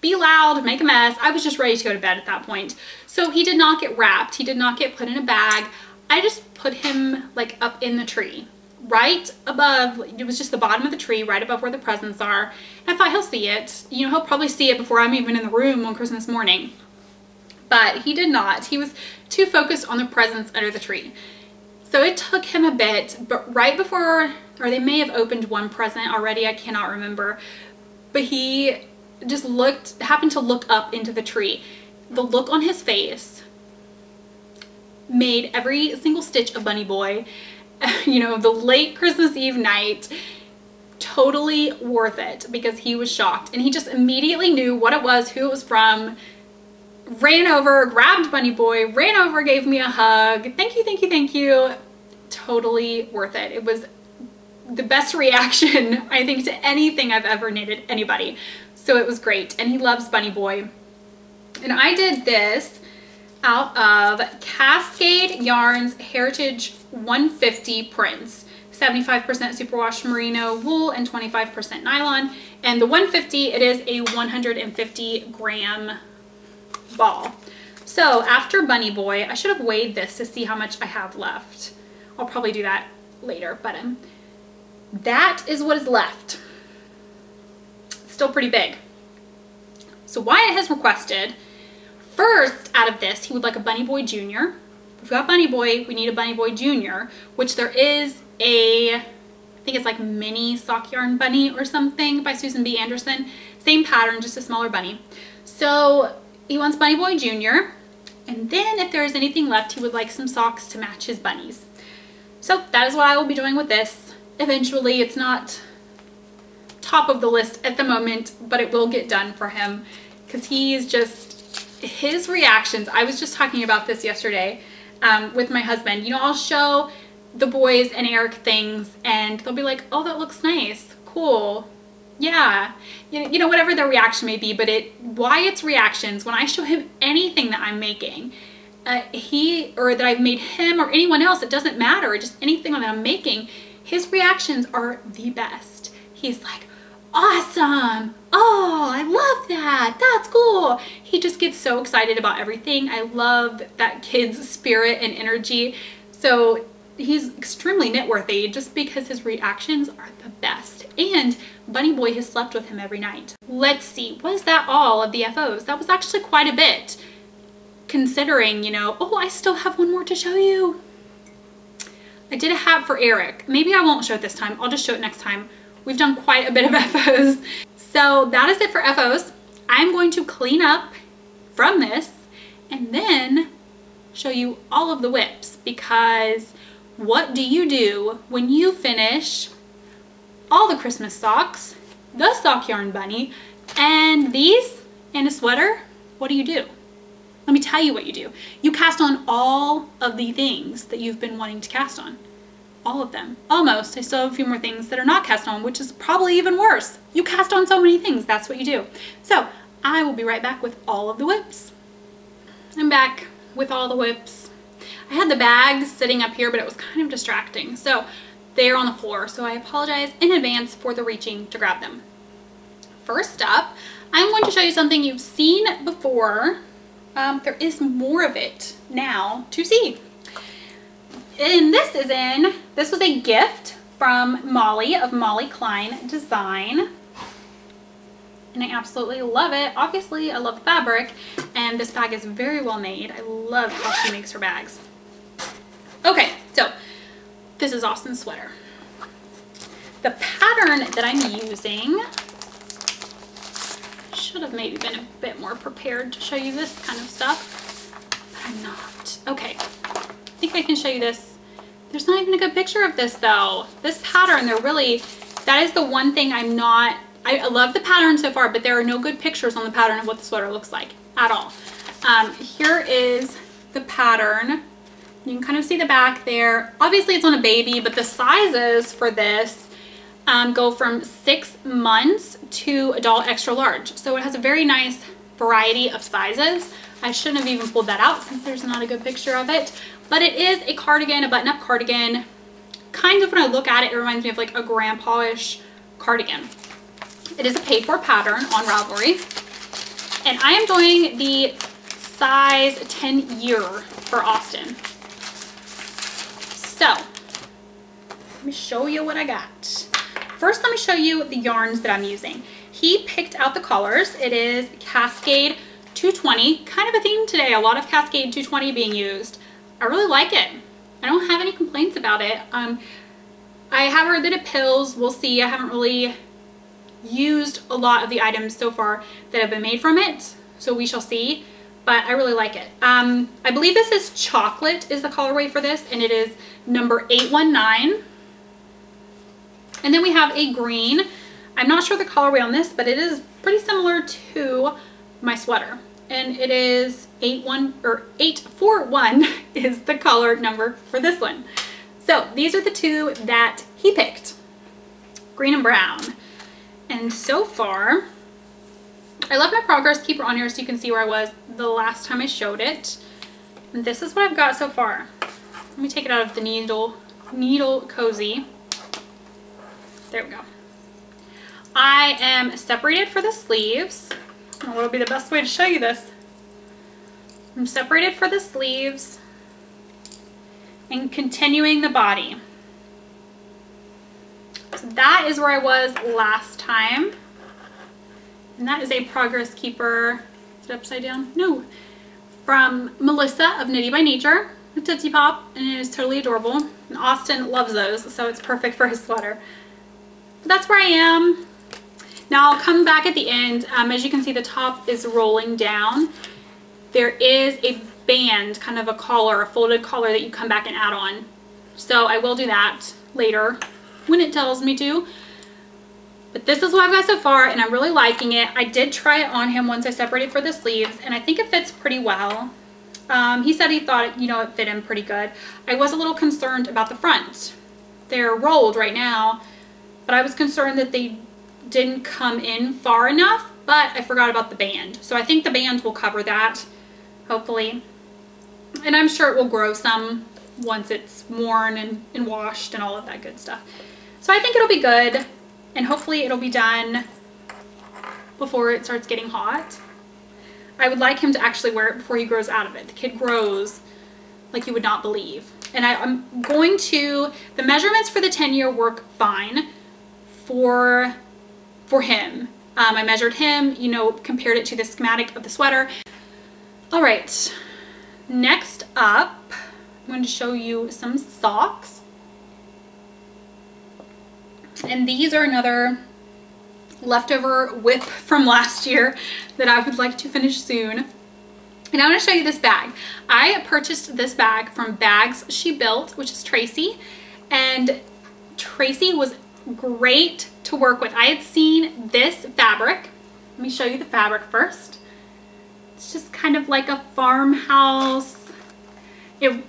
be loud, make a mess. I was just ready to go to bed at that point. So he did not get wrapped. He did not get put in a bag. I just put him like up in the tree right above it was just the bottom of the tree right above where the presents are. And I thought he'll see it. You know he'll probably see it before I'm even in the room on Christmas morning. But he did not. He was too focused on the presents under the tree. So it took him a bit but right before or they may have opened one present already I cannot remember. But he just looked happened to look up into the tree. The look on his face made every single stitch of Bunny Boy. you know, the late Christmas Eve night, totally worth it because he was shocked and he just immediately knew what it was, who it was from, ran over, grabbed Bunny Boy, ran over, gave me a hug. Thank you, thank you, thank you. Totally worth it. It was the best reaction, I think, to anything I've ever knitted anybody. So it was great. And he loves Bunny Boy. And I did this out of Cascade Yarns Heritage 150 prints. 75% superwash merino wool and 25% nylon. And the 150, it is a 150 gram ball. So after Bunny Boy, I should have weighed this to see how much I have left. I'll probably do that later, but um, that is what is left. Still pretty big. So Wyatt has requested First, out of this, he would like a Bunny Boy Junior. We've got Bunny Boy, we need a Bunny Boy Junior, which there is a, I think it's like mini sock yarn bunny or something by Susan B. Anderson. Same pattern, just a smaller bunny. So he wants Bunny Boy Junior. And then if there is anything left, he would like some socks to match his bunnies. So that is what I will be doing with this. Eventually, it's not top of the list at the moment, but it will get done for him because he's just his reactions, I was just talking about this yesterday um, with my husband. You know, I'll show the boys and Eric things and they'll be like, oh, that looks nice. Cool. Yeah. You know, whatever their reaction may be, but it, Wyatt's reactions, when I show him anything that I'm making, uh, he, or that I've made him or anyone else, it doesn't matter, just anything that I'm making, his reactions are the best. He's like, awesome. Oh, I love that. That's cool. He just gets so excited about everything. I love that kid's spirit and energy. So he's extremely knit-worthy just because his reactions are the best. And Bunny Boy has slept with him every night. Let's see, was that all of the FOs? That was actually quite a bit considering, you know, oh, I still have one more to show you. I did a hat for Eric. Maybe I won't show it this time. I'll just show it next time. We've done quite a bit of FOs. So that is it for FOs. I'm going to clean up from this and then show you all of the WIPs because what do you do when you finish all the Christmas socks, the sock yarn bunny, and these and a sweater? What do you do? let me tell you what you do. You cast on all of the things that you've been wanting to cast on. All of them. Almost. I still have a few more things that are not cast on, which is probably even worse. You cast on so many things. That's what you do. So I will be right back with all of the WIPs. I'm back with all the WIPs. I had the bags sitting up here, but it was kind of distracting. So they're on the floor. So I apologize in advance for the reaching to grab them. First up, I'm going to show you something you've seen before. Um, there is more of it now to see. And this is in, this was a gift from Molly of Molly Klein Design. And I absolutely love it. Obviously, I love fabric, and this bag is very well made. I love how she makes her bags. Okay, so this is Austin's sweater. The pattern that I'm using should have maybe been a bit more prepared to show you this kind of stuff, but I'm not. Okay, think I can show you this. There's not even a good picture of this though. This pattern, they're really, that is the one thing I'm not, I love the pattern so far, but there are no good pictures on the pattern of what the sweater looks like at all. Um, here is the pattern. You can kind of see the back there. Obviously it's on a baby, but the sizes for this um, go from six months to adult extra large. So it has a very nice variety of sizes. I shouldn't have even pulled that out since there's not a good picture of it. But it is a cardigan, a button-up cardigan. Kind of when I look at it, it reminds me of like a grandpa-ish cardigan. It is a paid-for pattern on Ravelry. And I am doing the size 10 year for Austin. So, let me show you what I got. First, let me show you the yarns that I'm using. He picked out the colors. It is Cascade 220, kind of a theme today, a lot of Cascade 220 being used. I really like it. I don't have any complaints about it. Um, I have heard that it pills. We'll see. I haven't really used a lot of the items so far that have been made from it, so we shall see. But I really like it. Um, I believe this is chocolate is the colorway for this, and it is number 819. And then we have a green. I'm not sure the colorway on this, but it is pretty similar to my sweater. And it is 81 or 841 is the color number for this one. So these are the two that he picked, green and brown. And so far, I left my progress keeper on here so you can see where I was the last time I showed it. And this is what I've got so far. Let me take it out of the needle, needle cozy. There we go. I am separated for the sleeves. What will be the best way to show you this? I'm separated for the sleeves and continuing the body. So that is where I was last time. And that is a Progress Keeper. Is it upside down? No. From Melissa of Knitty by Nature. A Tootsie Pop. And it is totally adorable. And Austin loves those, so it's perfect for his sweater that's where I am. Now I'll come back at the end. Um, as you can see, the top is rolling down. There is a band, kind of a collar, a folded collar that you come back and add on. So I will do that later when it tells me to. But this is what I've got so far and I'm really liking it. I did try it on him once I separated for the sleeves and I think it fits pretty well. Um, he said he thought, you know, it fit him pretty good. I was a little concerned about the front. They're rolled right now but I was concerned that they didn't come in far enough, but I forgot about the band. So I think the band will cover that, hopefully. And I'm sure it will grow some once it's worn and, and washed and all of that good stuff. So I think it'll be good, and hopefully it'll be done before it starts getting hot. I would like him to actually wear it before he grows out of it. The kid grows like you would not believe. And I, am going to, the measurements for the 10 year work fine, for, for him. Um, I measured him, you know, compared it to the schematic of the sweater. All right, next up, I'm going to show you some socks. And these are another leftover WIP from last year that I would like to finish soon. And I want to show you this bag. I purchased this bag from Bags She Built, which is Tracy. And Tracy was great to work with. I had seen this fabric. Let me show you the fabric first. It's just kind of like a farmhouse. It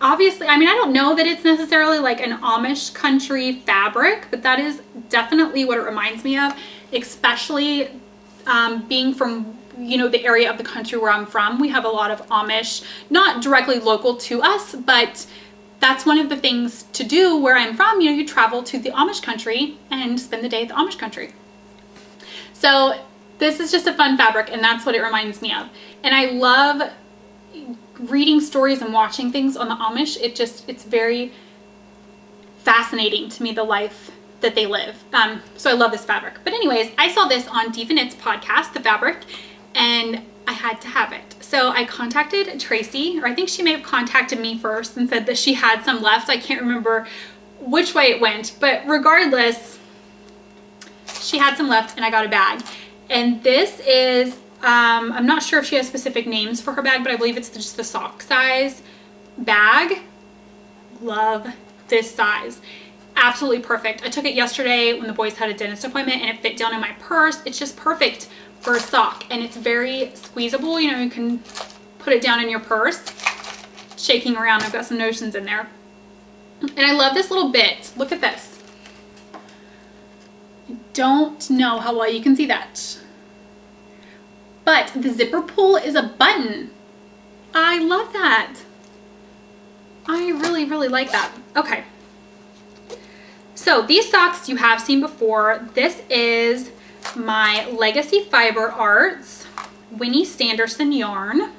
obviously, I mean, I don't know that it's necessarily like an Amish country fabric, but that is definitely what it reminds me of, especially um, being from you know the area of the country where I'm from we have a lot of Amish not directly local to us but that's one of the things to do where I'm from you know you travel to the Amish country and spend the day at the Amish country so this is just a fun fabric and that's what it reminds me of and I love reading stories and watching things on the Amish it just it's very fascinating to me the life that they live. Um, so I love this fabric. But anyways, I saw this on Diva podcast, the fabric, and I had to have it. So I contacted Tracy, or I think she may have contacted me first and said that she had some left. I can't remember which way it went, but regardless, she had some left and I got a bag. And this is, um, I'm not sure if she has specific names for her bag, but I believe it's just the sock size bag. Love this size absolutely perfect. I took it yesterday when the boys had a dentist appointment and it fit down in my purse. It's just perfect for a sock and it's very squeezable. You know, you can put it down in your purse. Shaking around, I've got some notions in there. And I love this little bit. Look at this. I don't know how well you can see that. But the zipper pull is a button. I love that. I really, really like that. Okay. So these socks you have seen before. This is my Legacy Fiber Arts Winnie Sanderson yarn.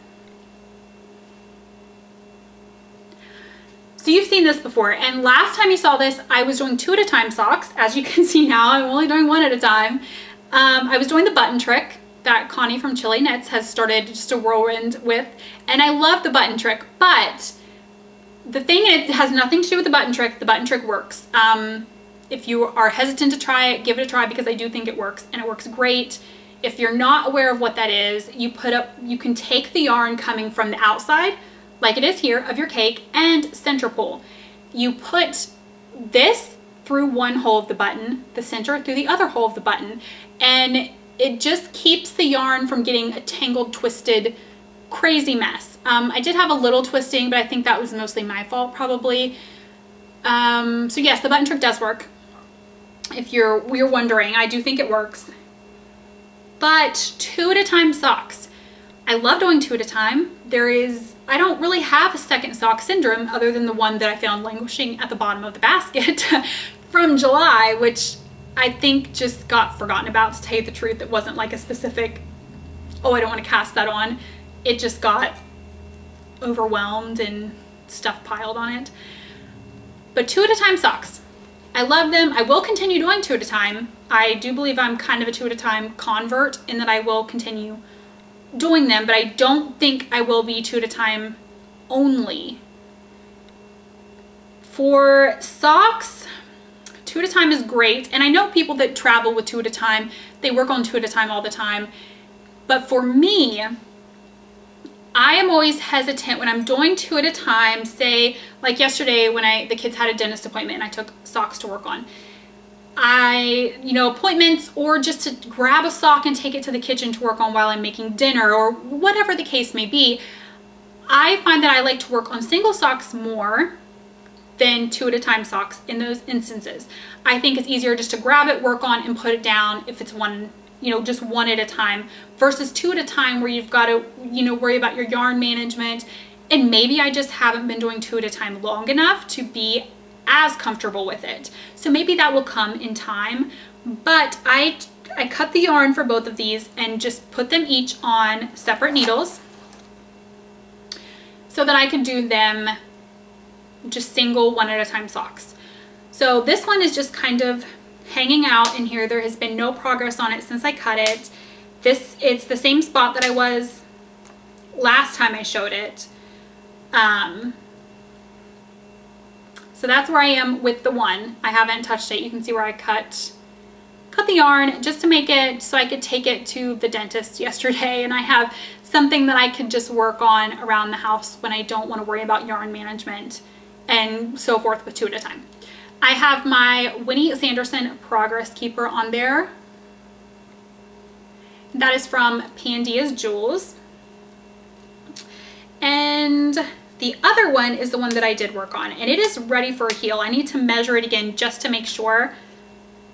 So you've seen this before and last time you saw this I was doing two at a time socks as you can see now I'm only doing one at a time. Um, I was doing the button trick that Connie from Chile Knits has started just a whirlwind with and I love the button trick but the thing is, it has nothing to do with the button trick the button trick works um, if you are hesitant to try it, give it a try because I do think it works and it works great. If you're not aware of what that is, you put up, you can take the yarn coming from the outside, like it is here, of your cake and center pull. You put this through one hole of the button, the center through the other hole of the button, and it just keeps the yarn from getting a tangled, twisted, crazy mess. Um, I did have a little twisting, but I think that was mostly my fault probably. Um, so yes, the button trick does work if you're you're wondering. I do think it works. But two at a time socks. I love doing two at a time. There is I don't really have a second sock syndrome other than the one that I found languishing at the bottom of the basket from July which I think just got forgotten about to tell you the truth. It wasn't like a specific oh I don't want to cast that on. It just got overwhelmed and stuff piled on it. But two at a time socks I love them. I will continue doing two at a time. I do believe I'm kind of a two at a time convert in that I will continue doing them, but I don't think I will be two at a time only. For socks, two at a time is great. And I know people that travel with two at a time, they work on two at a time all the time. But for me, I am always hesitant when I'm doing two at a time, say like yesterday when I the kids had a dentist appointment and I took socks to work on. I, you know, appointments or just to grab a sock and take it to the kitchen to work on while I'm making dinner or whatever the case may be. I find that I like to work on single socks more than two at a time socks in those instances. I think it's easier just to grab it, work on, and put it down if it's one you know, just one at a time versus two at a time where you've got to, you know, worry about your yarn management. And maybe I just haven't been doing two at a time long enough to be as comfortable with it. So maybe that will come in time, but I, I cut the yarn for both of these and just put them each on separate needles so that I can do them just single one at a time socks. So this one is just kind of hanging out in here. There has been no progress on it since I cut it. This, it's the same spot that I was last time I showed it. Um, so that's where I am with the one. I haven't touched it. You can see where I cut cut the yarn just to make it so I could take it to the dentist yesterday and I have something that I could just work on around the house when I don't want to worry about yarn management and so forth with two at a time. I have my Winnie Sanderson Progress Keeper on there. That is from Pandia's Jewels. And the other one is the one that I did work on and it is ready for a heel. I need to measure it again just to make sure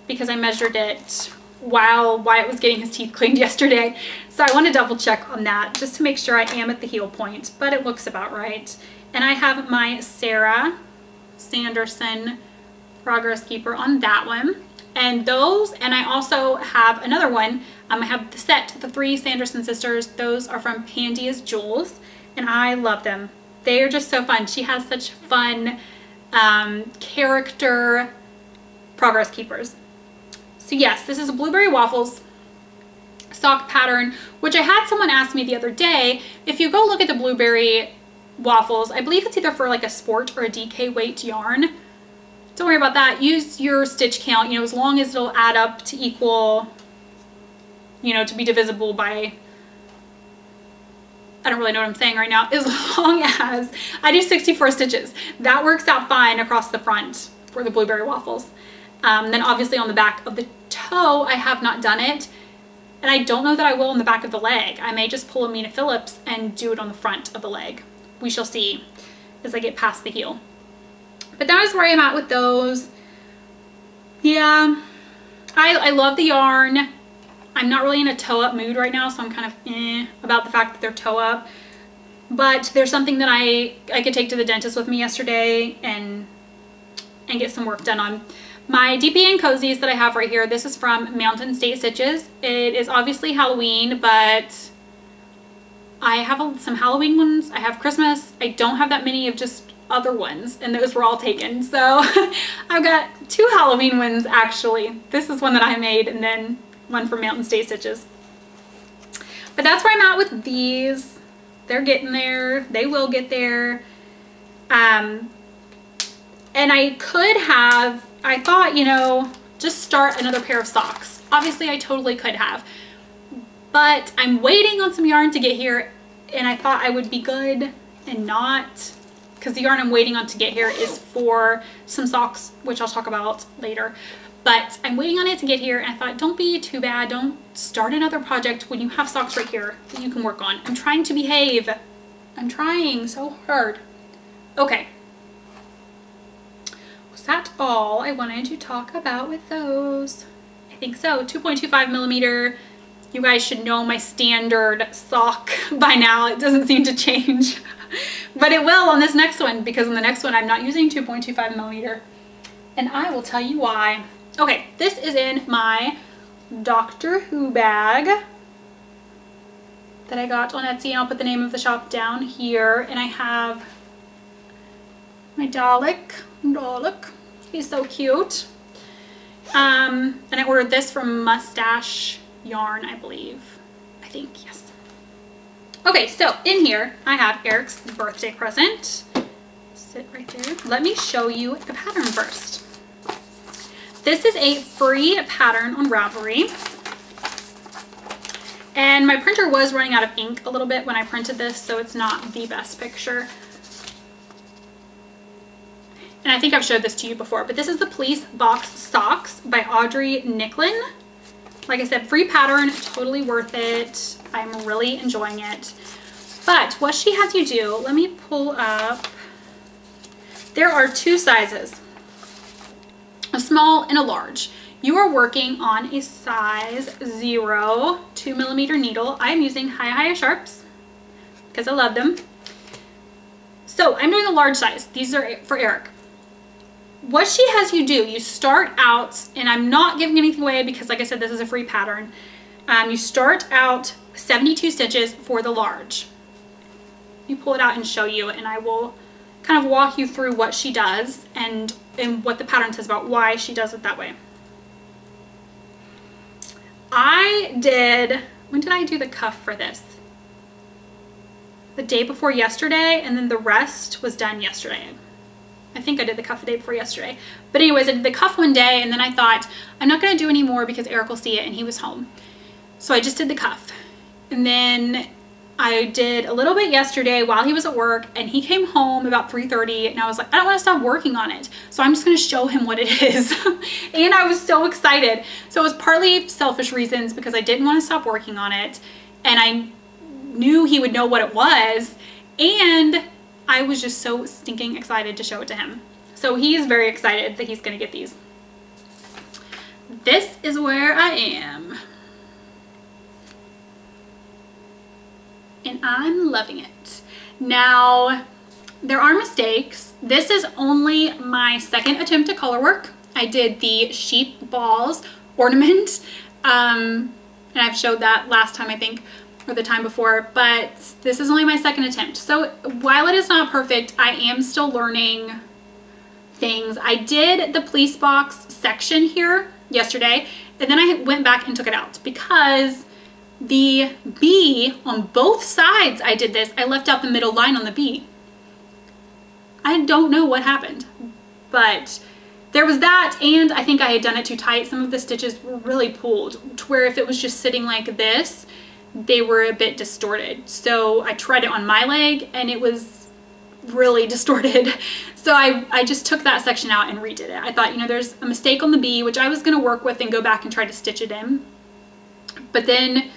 because I measured it while Wyatt was getting his teeth cleaned yesterday. So I want to double check on that just to make sure I am at the heel point, but it looks about right. And I have my Sarah Sanderson Progress Keeper on that one. And those, and I also have another one. Um, I have the set, the three Sanderson sisters. Those are from Pandia's Jewels, and I love them. They are just so fun. She has such fun um, character progress keepers. So yes, this is a blueberry waffles sock pattern, which I had someone ask me the other day. If you go look at the blueberry waffles, I believe it's either for like a sport or a DK weight yarn. Don't worry about that. Use your stitch count, you know, as long as it'll add up to equal, you know, to be divisible by I don't really know what I'm saying right now, as long as I do 64 stitches. That works out fine across the front for the blueberry waffles. Um, then obviously on the back of the toe, I have not done it. And I don't know that I will on the back of the leg. I may just pull a Mina Phillips and do it on the front of the leg. We shall see as I get past the heel. But that is where I'm at with those. Yeah, I, I love the yarn. I'm not really in a toe up mood right now, so I'm kind of eh about the fact that they're toe up. But there's something that I, I could take to the dentist with me yesterday and, and get some work done on. My DPN cozies that I have right here, this is from Mountain State Stitches. It is obviously Halloween, but I have some Halloween ones. I have Christmas. I don't have that many of just other ones, and those were all taken. So I've got two Halloween ones, actually. This is one that I made, and then one from Mountain State Stitches. But that's where I'm at with these. They're getting there. They will get there. Um, and I could have I thought, you know, just start another pair of socks. Obviously, I totally could have. But I'm waiting on some yarn to get here, and I thought I would be good and not, because the yarn I'm waiting on to get here is for some socks, which I'll talk about later. But I'm waiting on it to get here, and I thought, don't be too bad. Don't start another project when you have socks right here that you can work on. I'm trying to behave. I'm trying so hard. Okay, was that all I wanted to talk about with those? I think so. 2.25 millimeter. You guys should know my standard sock by now. It doesn't seem to change. but it will on this next one because on the next one I'm not using 2.25 millimeter. And I will tell you why. Okay, this is in my Doctor Who bag that I got on Etsy and I'll put the name of the shop down here and I have my Dalek, Dalek, He's so cute. Um, and I ordered this from Mustache Yarn, I believe. I think, yes. Okay, so in here I have Eric's birthday present. Sit right there. Let me show you the pattern first. This is a free pattern on Ravelry. And my printer was running out of ink a little bit when I printed this, so it's not the best picture and I think I've showed this to you before, but this is the Police Box Socks by Audrey Nicklin. Like I said, free pattern, totally worth it. I'm really enjoying it. But what she has you do, let me pull up. There are two sizes, a small and a large. You are working on a size zero, two millimeter needle. I am using HiyaHiya Sharps because I love them. So I'm doing a large size. These are for Eric what she has you do, you start out, and I'm not giving anything away because like I said, this is a free pattern. Um, you start out 72 stitches for the large. You pull it out and show you and I will kind of walk you through what she does and, and what the pattern says about why she does it that way. I did, when did I do the cuff for this? The day before yesterday and then the rest was done yesterday. I think I did the cuff the day before yesterday. But anyways, I did the cuff one day and then I thought, I'm not going to do any more because Eric will see it and he was home. So I just did the cuff. And then I did a little bit yesterday while he was at work and he came home about 3.30 and I was like, I don't want to stop working on it. So I'm just going to show him what it is. and I was so excited. So it was partly selfish reasons because I didn't want to stop working on it and I knew he would know what it was. And I was just so stinking excited to show it to him. So he's very excited that he's going to get these. This is where I am. And I'm loving it. Now, there are mistakes. This is only my second attempt at color work. I did the sheep balls ornament, um, and I've showed that last time, I think, or the time before, but this is only my second attempt. So while it is not perfect, I am still learning things. I did the police box section here yesterday, and then I went back and took it out because the B on both sides I did this. I left out the middle line on the B. I don't know what happened, but there was that and I think I had done it too tight. Some of the stitches were really pulled to where if it was just sitting like this, they were a bit distorted. So I tried it on my leg and it was really distorted. So I, I just took that section out and redid it. I thought, you know, there's a mistake on the B, which I was going to work with and go back and try to stitch it in. But then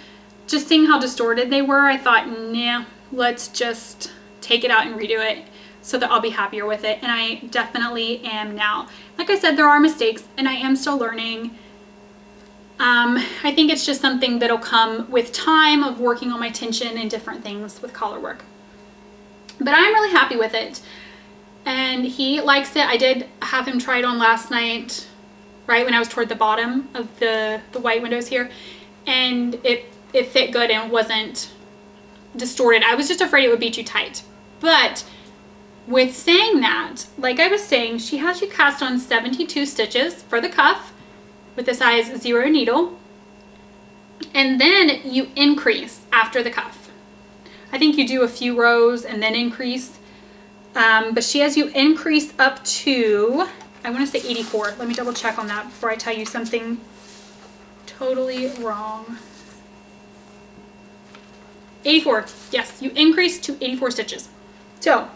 just seeing how distorted they were, I thought, nah, let's just take it out and redo it so that I'll be happier with it. And I definitely am now. Like I said, there are mistakes and I am still learning. Um, I think it's just something that'll come with time of working on my tension and different things with color work. But I'm really happy with it. And he likes it. I did have him try it on last night, right when I was toward the bottom of the, the white windows here. And it it fit good and wasn't distorted. I was just afraid it would be too tight. But with saying that, like I was saying, she has you cast on 72 stitches for the cuff with the size zero needle. And then you increase after the cuff. I think you do a few rows and then increase. Um, but she has you increase up to, I want to say 84. Let me double check on that before I tell you something totally wrong. 84, yes, you increase to 84 stitches. So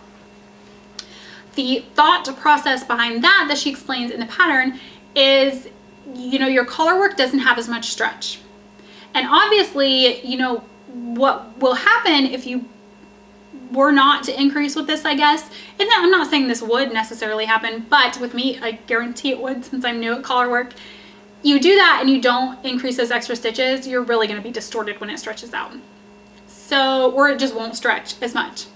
the thought process behind that that she explains in the pattern is, you know, your color work doesn't have as much stretch. And obviously, you know, what will happen if you were not to increase with this, I guess. And I'm not saying this would necessarily happen, but with me, I guarantee it would since I'm new at color work. You do that and you don't increase those extra stitches, you're really gonna be distorted when it stretches out so or it just won't stretch as much.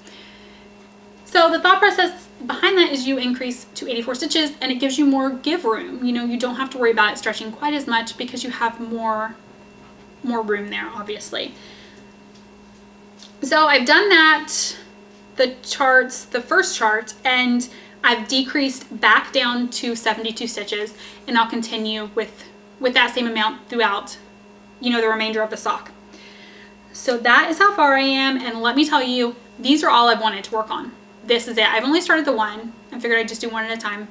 So the thought process behind that is you increase to 84 stitches and it gives you more give room. You know, you don't have to worry about it stretching quite as much because you have more, more room there, obviously. So I've done that, the charts, the first chart, and I've decreased back down to 72 stitches and I'll continue with, with that same amount throughout, you know, the remainder of the sock. So that is how far I am. And let me tell you, these are all I've wanted to work on. This is it. I've only started the one. I figured I'd just do one at a time.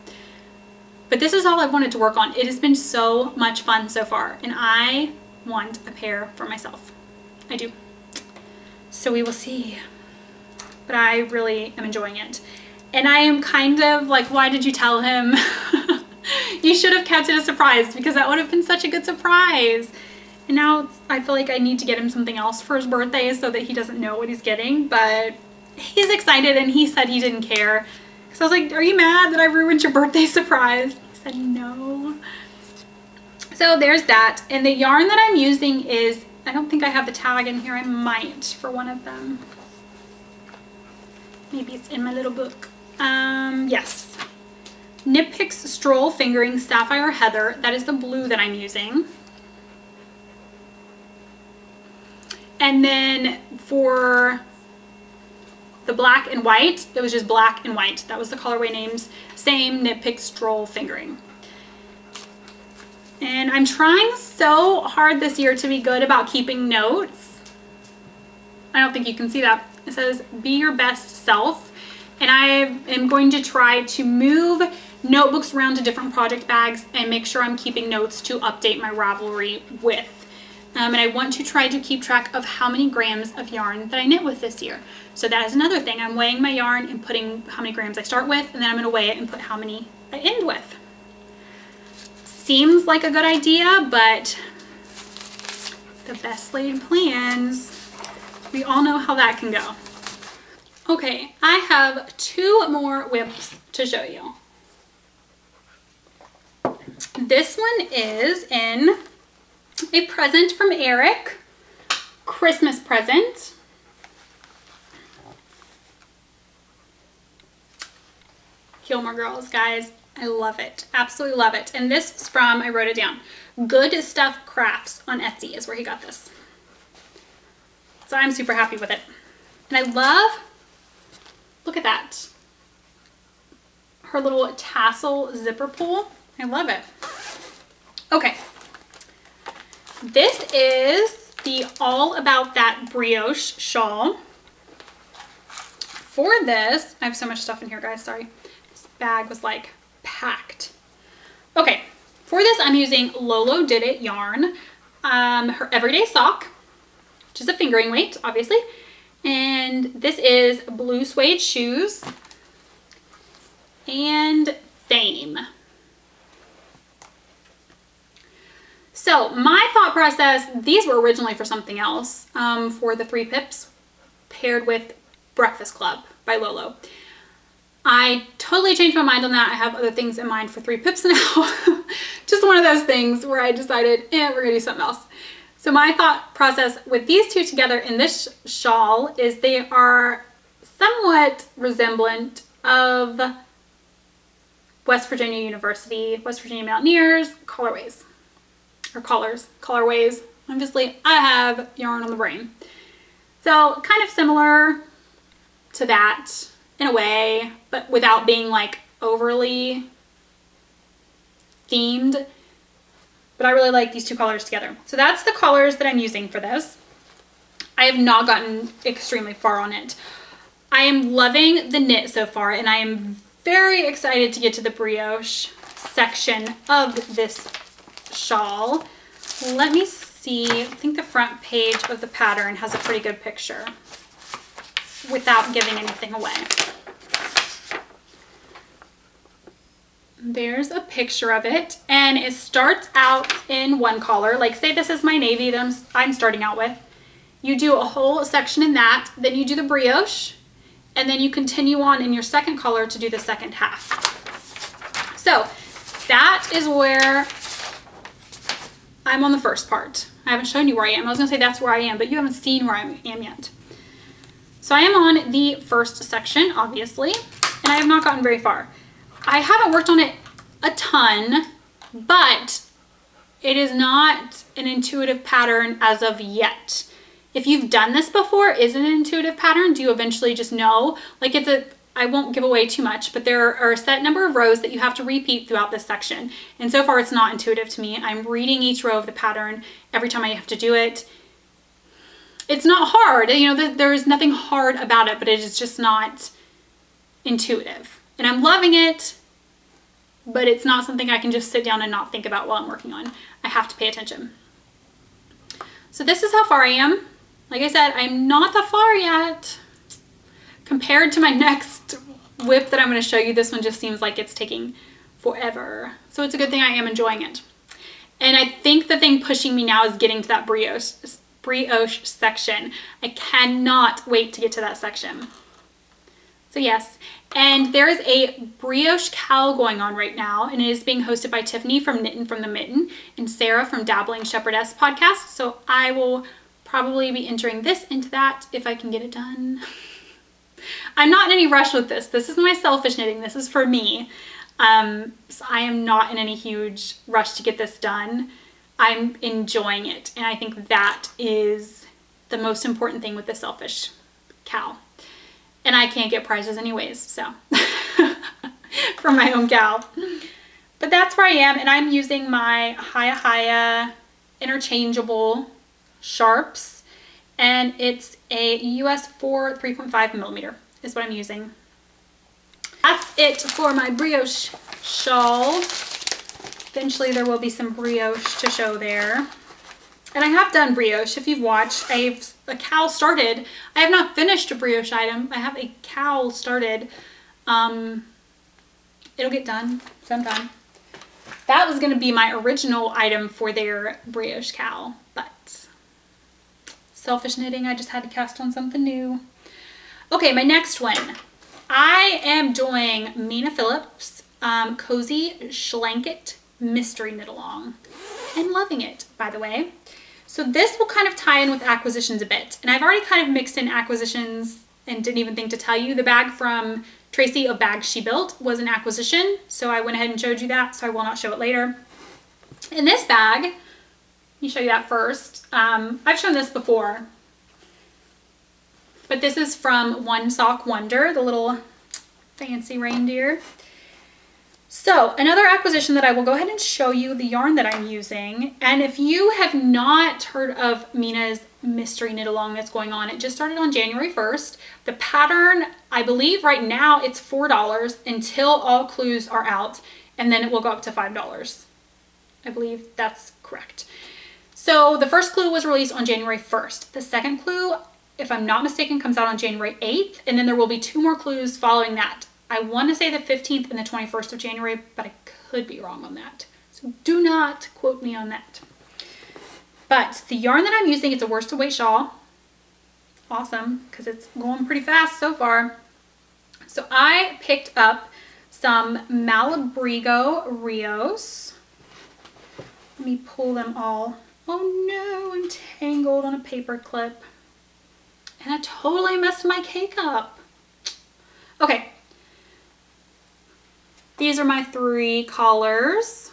But this is all I've wanted to work on. It has been so much fun so far. And I want a pair for myself. I do. So we will see. But I really am enjoying it. And I am kind of like, why did you tell him? you should have kept it a surprise because that would have been such a good surprise. And now I feel like I need to get him something else for his birthday so that he doesn't know what he's getting. But he's excited and he said he didn't care. So I was like, are you mad that I ruined your birthday surprise? He said no. So there's that. And the yarn that I'm using is, I don't think I have the tag in here. I might for one of them. Maybe it's in my little book. Um, yes. Knit Picks Stroll Fingering Sapphire Heather. That is the blue that I'm using. And then for the black and white, it was just black and white. That was the colorway names. Same Knit Pick Stroll fingering. And I'm trying so hard this year to be good about keeping notes. I don't think you can see that. It says, be your best self. And I am going to try to move notebooks around to different project bags and make sure I'm keeping notes to update my Ravelry with Um, and I want to try to keep track of how many grams of yarn that I knit with this year. So that is another thing. I'm weighing my yarn and putting how many grams I start with, and then I'm gonna weigh it and put how many I end with. Seems like a good idea, but the best laid plans, we all know how that can go. Okay, I have two more WIPs to show you. This one is in a present from Eric, Christmas present. Gilmore Girls, guys. I love it. Absolutely love it. And this is from, I wrote it down, Good Stuff Crafts on Etsy is where he got this. So I'm super happy with it. And I love, look at that. Her little tassel zipper pull. I love it. Okay. This is the All About That Brioche shawl. For this, I have so much stuff in here, guys, sorry. This bag was like packed. Okay, for this I'm using Lolo Did It yarn, um, her Everyday Sock, which is a fingering weight, obviously. And this is Blue Suede Shoes and Fame. So my thought process, these were originally for something else, um, for the three pips paired with Breakfast Club by Lolo. I totally changed my mind on that. I have other things in mind for three pips now. Just one of those things where I decided, eh, we're gonna do something else. So my thought process with these two together in this shawl is they are somewhat resemblant of West Virginia University, West Virginia Mountaineers colorways or colors, colorways. Obviously, I have yarn on the brain. So kind of similar to that in a way, but without being like overly themed. But I really like these two colors together. So that's the colors that I'm using for this. I have not gotten extremely far on it. I am loving the knit so far and I am very excited to get to the brioche section of this shawl. Let me see, I think the front page of the pattern has a pretty good picture without giving anything away. There's a picture of it and it starts out in one color. Like say this is my navy that I'm, I'm starting out with. You do a whole section in that, then you do the brioche, and then you continue on in your second color to do the second half. So that is where I'm on the first part. I haven't shown you where I am. I was gonna say that's where I am, but you haven't seen where I am yet. So I am on the first section, obviously, and I have not gotten very far. I haven't worked on it a ton, but it is not an intuitive pattern as of yet. If you've done this before, is it an intuitive pattern? Do you eventually just know? Like it's a, I won't give away too much, but there are a set number of rows that you have to repeat throughout this section. And so far it's not intuitive to me. I'm reading each row of the pattern every time I have to do it. It's not hard, you know, there is nothing hard about it, but it is just not intuitive. And I'm loving it, but it's not something I can just sit down and not think about while I'm working on. I have to pay attention. So this is how far I am. Like I said, I'm not that far yet. Compared to my next WIP that I'm going to show you, this one just seems like it's taking forever. So it's a good thing I am enjoying it. And I think the thing pushing me now is getting to that brioche, brioche section. I cannot wait to get to that section. So yes, and there is a brioche KAL going on right now, and it is being hosted by Tiffany from Knitting from the Mitten and Sarah from Dabbling Shepherdess podcast. So I will probably be entering this into that if I can get it done. I'm not in any rush with this. This is my selfish knitting. This is for me. Um, so I am not in any huge rush to get this done. I'm enjoying it. And I think that is the most important thing with the selfish cow and I can't get prizes anyways, so from my own gal. But that's where I am, and I'm using my HiyaHiya interchangeable sharps, and it's a US 4 3.5 millimeter is what I'm using. That's it for my brioche shawl. Eventually there will be some brioche to show there. And I have done brioche. If you've watched, I've a cowl started. I have not finished a brioche item. I have a cowl started. Um, it'll get done sometime. That was going to be my original item for their brioche KAL, but selfish knitting, I just had to cast on something new. Okay, my next one. I am doing Mina Philipps um, Cozy Schlanket Mystery Knit Along and loving it, by the way. So this will kind of tie in with acquisitions a bit. And I've already kind of mixed in acquisitions and didn't even think to tell you. The bag from Tracy, a bag she built, was an acquisition. So I went ahead and showed you that, so I will not show it later. In this bag, let me show you that first. Um, I've shown this before, but this is from One Sock Wonder, the little fancy reindeer. So another acquisition that I will go ahead and show you the yarn that I'm using. And if you have not heard of Mina's mystery knit along that's going on, it just started on January 1st. The pattern, I believe right now it's $4 until all clues are out and then it will go up to $5. I believe that's correct. So the first clue was released on January 1st. The second clue, if I'm not mistaken, comes out on January 8th, and then there will be two more clues following that. I want to say the 15th and the 21st of January, but I could be wrong on that. So do not quote me on that. But the yarn that I'm using, it's a worsted weight shawl. Awesome, because it's going pretty fast so far. So I picked up some Malabrigo Rios. Let me pull them all. Oh no, entangled on a paper clip. And I totally messed my cake up. Okay, these are my three colors.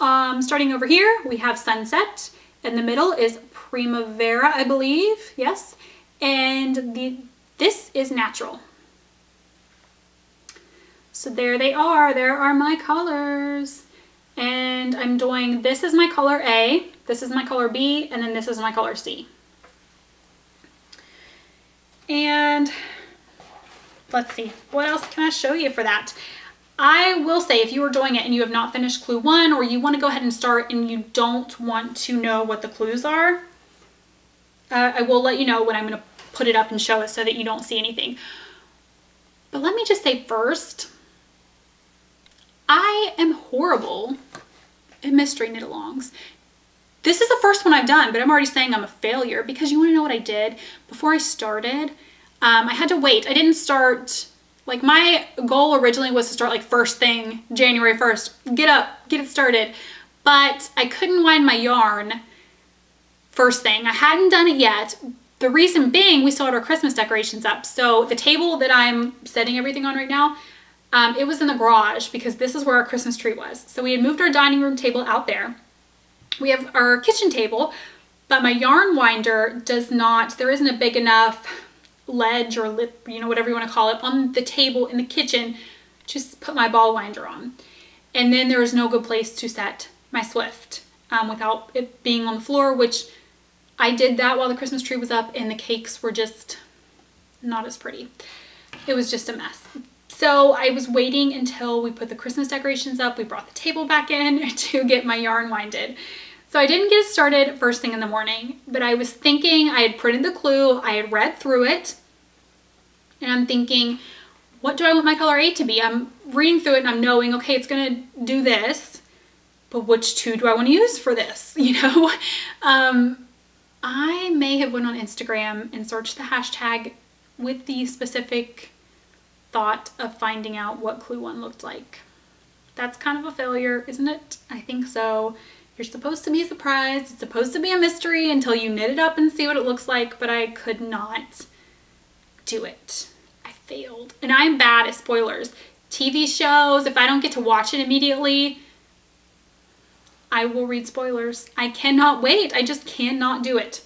Um, starting over here, we have Sunset. In the middle is Primavera, I believe. Yes. And the this is Natural. So there they are. There are my colors. And I'm doing, this is my color A, this is my color B, and then this is my color C. And let's see, what else can I show you for that? I will say if you are doing it and you have not finished clue one or you want to go ahead and start and you don't want to know what the clues are, uh, I will let you know when I'm going to put it up and show it so that you don't see anything. But let me just say first, I am horrible at mystery knit-alongs. This is the first one I've done, but I'm already saying I'm a failure because you want to know what I did? Before I started, um, I had to wait. I didn't start like my goal originally was to start like first thing January 1st, get up, get it started. But I couldn't wind my yarn first thing. I hadn't done it yet. The reason being we still had our Christmas decorations up. So the table that I'm setting everything on right now, um, it was in the garage because this is where our Christmas tree was. So we had moved our dining room table out there. We have our kitchen table, but my yarn winder does not, there isn't a big enough ledge or lip, you know, whatever you want to call it, on the table in the kitchen, just put my ball winder on. And then there was no good place to set my Swift um, without it being on the floor, which I did that while the Christmas tree was up and the cakes were just not as pretty. It was just a mess. So I was waiting until we put the Christmas decorations up. We brought the table back in to get my yarn winded. So I didn't get it started first thing in the morning, but I was thinking, I had printed the clue, I had read through it, and I'm thinking, what do I want my color A to be? I'm reading through it and I'm knowing, okay, it's gonna do this, but which two do I wanna use for this, you know? Um, I may have went on Instagram and searched the hashtag with the specific thought of finding out what clue one looked like. That's kind of a failure, isn't it? I think so. You're supposed to be surprised. It's supposed to be a mystery until you knit it up and see what it looks like, but I could not do it. I failed. And I'm bad at spoilers. TV shows, if I don't get to watch it immediately, I will read spoilers. I cannot wait. I just cannot do it.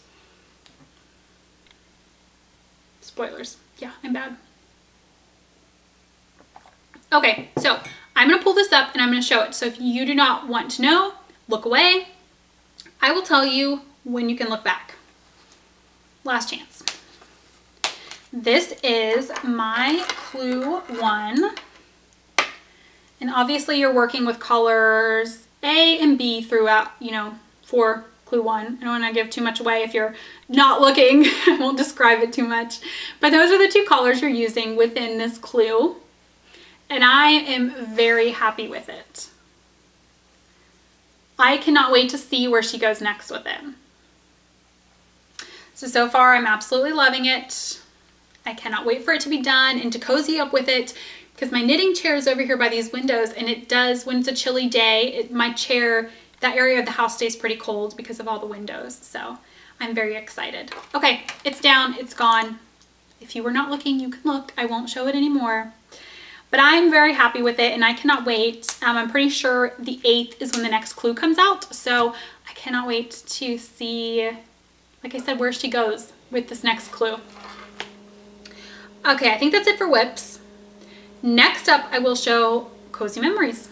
Spoilers. Yeah, I'm bad. Okay, so I'm to pull this up and I'm to show it. So if you do not want to know, look away. I will tell you when you can look back. Last chance. This is my clue one. And obviously you're working with colors A and B throughout, you know, for clue one. I don't want to give too much away if you're not looking. I won't describe it too much. But those are the two colors you're using within this clue. And I am very happy with it. I cannot wait to see where she goes next with it. So, so far I'm absolutely loving it. I cannot wait for it to be done and to cozy up with it because my knitting chair is over here by these windows and it does, when it's a chilly day, it, my chair, that area of the house stays pretty cold because of all the windows. So I'm very excited. Okay, it's down, it's gone. If you were not looking, you can look. I won't show it anymore. But I'm very happy with it and I cannot wait. Um, I'm pretty sure the 8th is when the next clue comes out. So I cannot wait to see, like I said, where she goes with this next clue. Okay, I think that's it for WIPs. Next up, I will show Cozy Memories.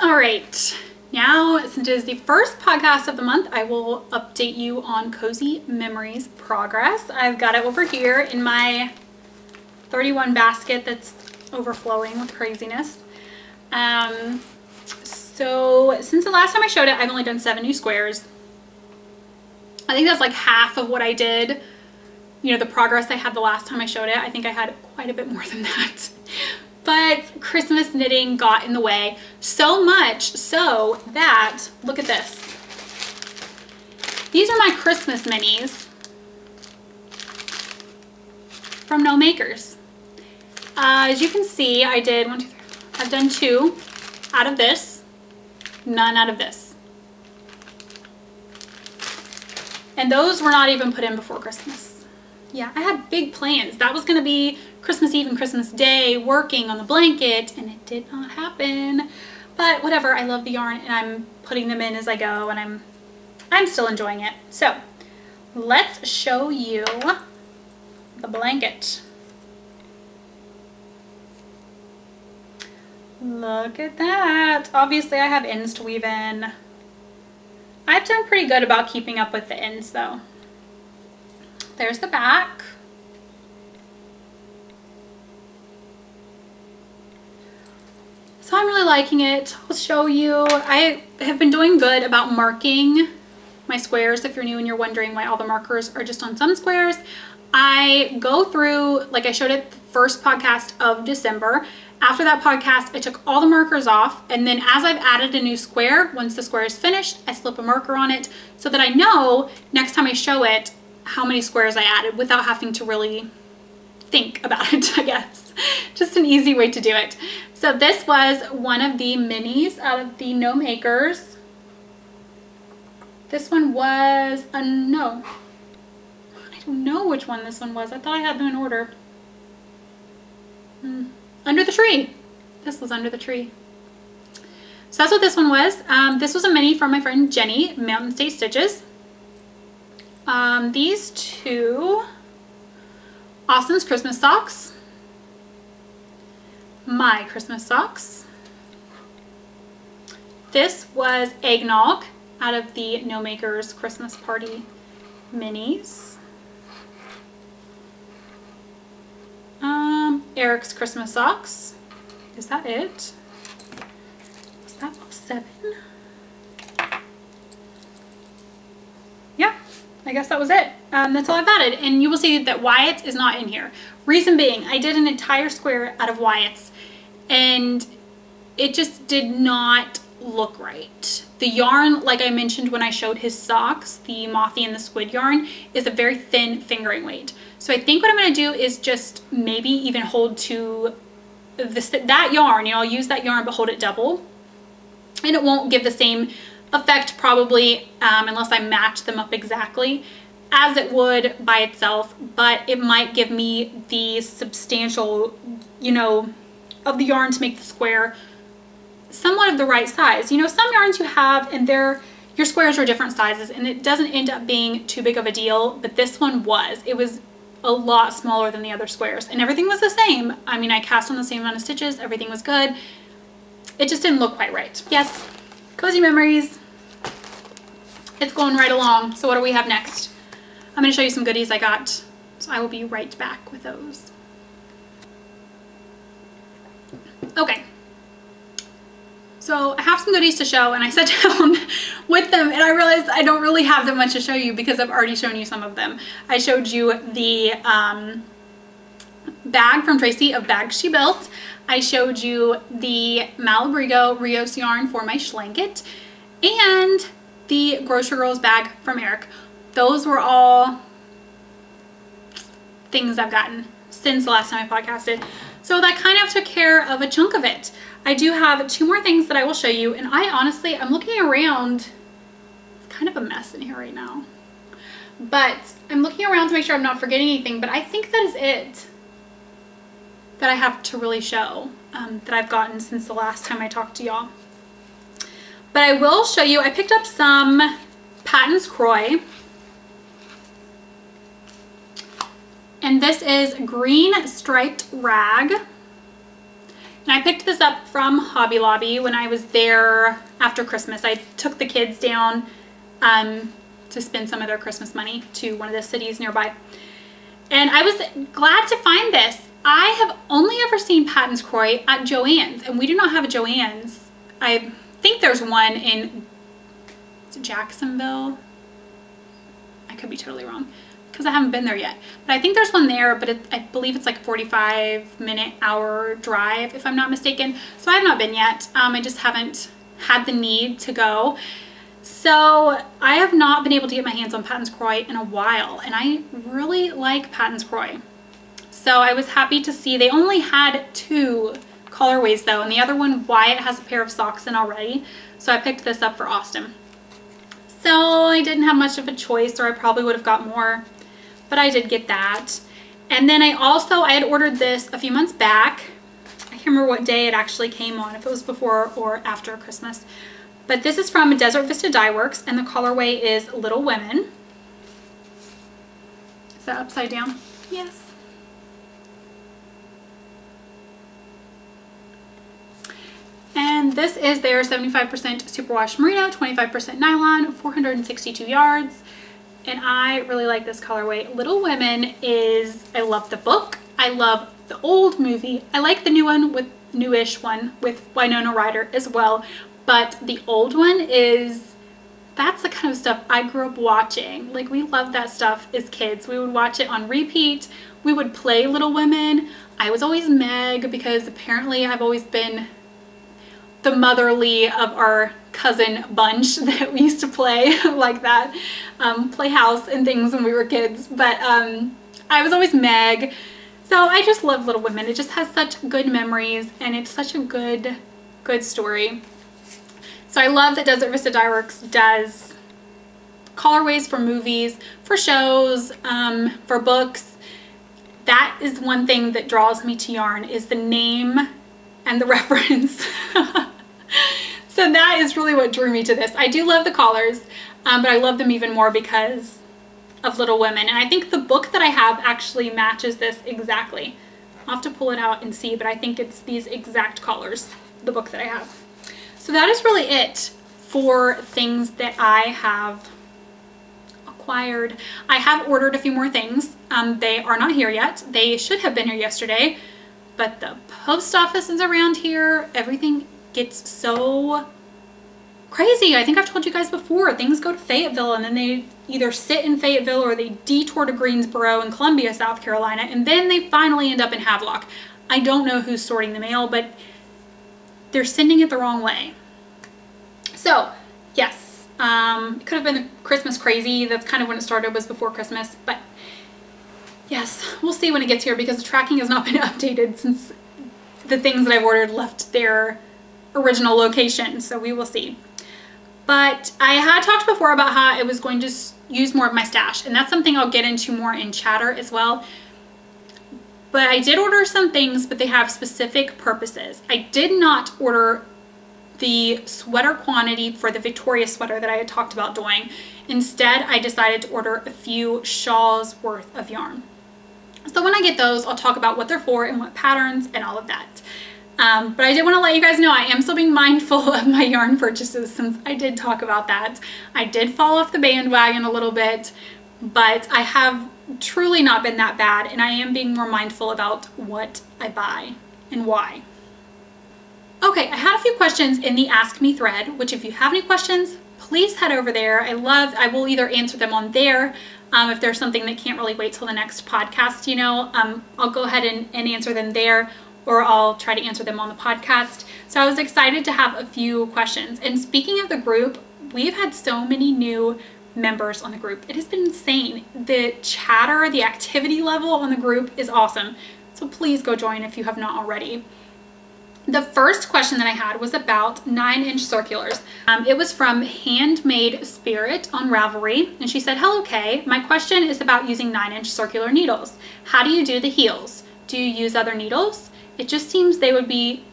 All right, now since it is the first podcast of the month, I will update you on Cozy Memories progress. I've got it over here in my 31 basket that's overflowing with craziness. Um, so since the last time I showed it, I've only done seven new squares. I think that's like half of what I did you know, the progress I had the last time I showed it. I think I had quite a bit more than that. But Christmas knitting got in the way so much so that, look at this. These are my Christmas minis from No Makers. Uh, as you can see, I did one, two, three, I've done two out of this, none out of this. And those were not even put in before Christmas yeah, I had big plans. That was going to be Christmas Eve and Christmas Day working on the blanket and it did not happen. But whatever, I love the yarn and I'm putting them in as I go and I'm I'm still enjoying it. So, let's show you the blanket. Look at that. Obviously I have ends to weave in. I've done pretty good about keeping up with the ends though. There's the back. So I'm really liking it. I'll show you. I have been doing good about marking my squares. If you're new and you're wondering why all the markers are just on some squares, I go through, like I showed it the first podcast of December. After that podcast, I took all the markers off and then as I've added a new square, once the square is finished, I slip a marker on it so that I know next time I show it, how many squares I added without having to really think about it, I guess. Just an easy way to do it. So this was one of the minis out of the No Makers. This one was a no. I don't know which one this one was. I thought I had them in order. Hmm. Under the tree. This was under the tree. So that's what this one was. Um, this was a mini from my friend Jenny, Mountain State Stitches. Um, these two, Austin's Christmas socks, my Christmas socks. This was Eggnog out of the No Makers Christmas Party minis. Um, Eric's Christmas socks. Is that it? Is that all seven? Yeah, I guess that was it. Um, that's all I've added. And you will see that Wyatt's is not in here. Reason being, I did an entire square out of Wyatt's and it just did not look right. The yarn, like I mentioned when I showed his socks, the Mothy and the Squid yarn, is a very thin fingering weight. So I think what I'm going to do is just maybe even hold to this, that yarn, you know, I'll use that yarn but hold it double. And it won't give the same effect probably um, unless I match them up exactly as it would by itself but it might give me the substantial you know of the yarn to make the square somewhat of the right size. You know some yarns you have and they're your squares are different sizes and it doesn't end up being too big of a deal but this one was. It was a lot smaller than the other squares and everything was the same I mean I cast on the same amount of stitches everything was good it just didn't look quite right yes Cozy Memories. It's going right along. So what do we have next? I'm going to show you some goodies I got. So I will be right back with those. Okay. So I have some goodies to show and I sat down with them and I realized I don't really have that much to show you because I've already shown you some of them. I showed you the um, bag from Tracy of bags she built. I showed you the Malabrigo Rios yarn for my Schlanket and the Gilmore Girls bag from Eric. Those were all things I've gotten since the last time I podcasted. So that kind of took care of a chunk of it. I do have two more things that I will show you and I honestly, I'm looking around, it's kind of a mess in here right now. But I'm looking around to make sure I'm not forgetting anything, but I think that is it that I have to really show um, that I've gotten since the last time I talked to y'all. But I will show you, I picked up some Patons Kroy. And this is green striped rag. And I picked this up from Hobby Lobby when I was there after Christmas. I took the kids down um, to spend some of their Christmas money to one of the cities nearby. And I was glad to find this. I have only ever seen Patons Kroy at Joann's, and we do not have a Joann's. I think there's one in Jacksonville. I could be totally wrong because I haven't been there yet. But I think there's one there, but it, I believe it's like a 45 minute hour drive if I'm not mistaken. So I have not been yet. Um, I just haven't had the need to go. So I have not been able to get my hands on Patons Kroy in a while and I really like Patons Kroy. So I was happy to see they only had two colorways though and the other one Wyatt has a pair of socks in already. So I picked this up for Austin. So I didn't have much of a choice or I probably would have got more but I did get that. And then I also, I had ordered this a few months back. I can't remember what day it actually came on, if it was before or after Christmas. But this is from Desert Vista Dye Works and the colorway is Little Women. Is that upside down? Yes. And this is their 75% superwash merino, 25% nylon, 462 yards and I really like this colorway. Little Women is, I love the book. I love the old movie. I like the new one with newish one with Winona Ryder as well. But the old one is, that's the kind of stuff I grew up watching. Like we loved that stuff as kids. We would watch it on repeat. We would play Little Women. I was always Meg because apparently I've always been the motherly of our cousin bunch that we used to play like that, um, play house and things when we were kids. But um, I was always Meg. So I just love Little Women. It just has such good memories and it's such a good, good story. So I love that Desert Vista Dyeworks does colorways for movies, for shows, um, for books. That is one thing that draws me to yarn is the name and the reference. so that is really what drew me to this. I do love the collars, um, but I love them even more because of Little Women. And I think the book that I have actually matches this exactly. I'll have to pull it out and see, but I think it's these exact collars, the book that I have. So that is really it for things that I have acquired. I have ordered a few more things. Um, they are not here yet. They should have been here yesterday, but the post office is around here. Everything gets so crazy. I think I've told you guys before, things go to Fayetteville and then they either sit in Fayetteville or they detour to Greensboro and Columbia, South Carolina, and then they finally end up in Havelock. I don't know who's sorting the mail, but they're sending it the wrong way. So, yes, um, it could have been Christmas crazy. That's kind of when it started, was before Christmas, but yes, we'll see when it gets here because the tracking has not been updated since the things that I've ordered left their original location, so we will see. But I had talked before about how I was going to use more of my stash, and that's something I'll get into more in chatter as well. But I did order some things, but they have specific purposes. I did not order the sweater quantity for the Victoria sweater that I had talked about doing. Instead, I decided to order a few shawls worth of yarn. So when I get those, I'll talk about what they're for and what patterns and all of that. Um, but I did want to let you guys know I am still being mindful of my yarn purchases since I did talk about that. I did fall off the bandwagon a little bit, but I have truly not been that bad and I am being more mindful about what I buy and why. Okay, I had a few questions in the Ask Me thread, which if you have any questions, please head over there. I love, I will either answer them on there. Um, if there's something that can't really wait till the next podcast, you know, um, I'll go ahead and, and answer them there or I'll try to answer them on the podcast. So I was excited to have a few questions. And speaking of the group, we've had so many new members on the group. It has been insane. The chatter, the activity level on the group is awesome. So please go join if you have not already. The first question that I had was about nine inch circulars. Um, it was from Handmade Spirit on Ravelry. And she said, hello Kay, my question is about using nine inch circular needles. How do you do the heels? Do you use other needles? It just seems they would be,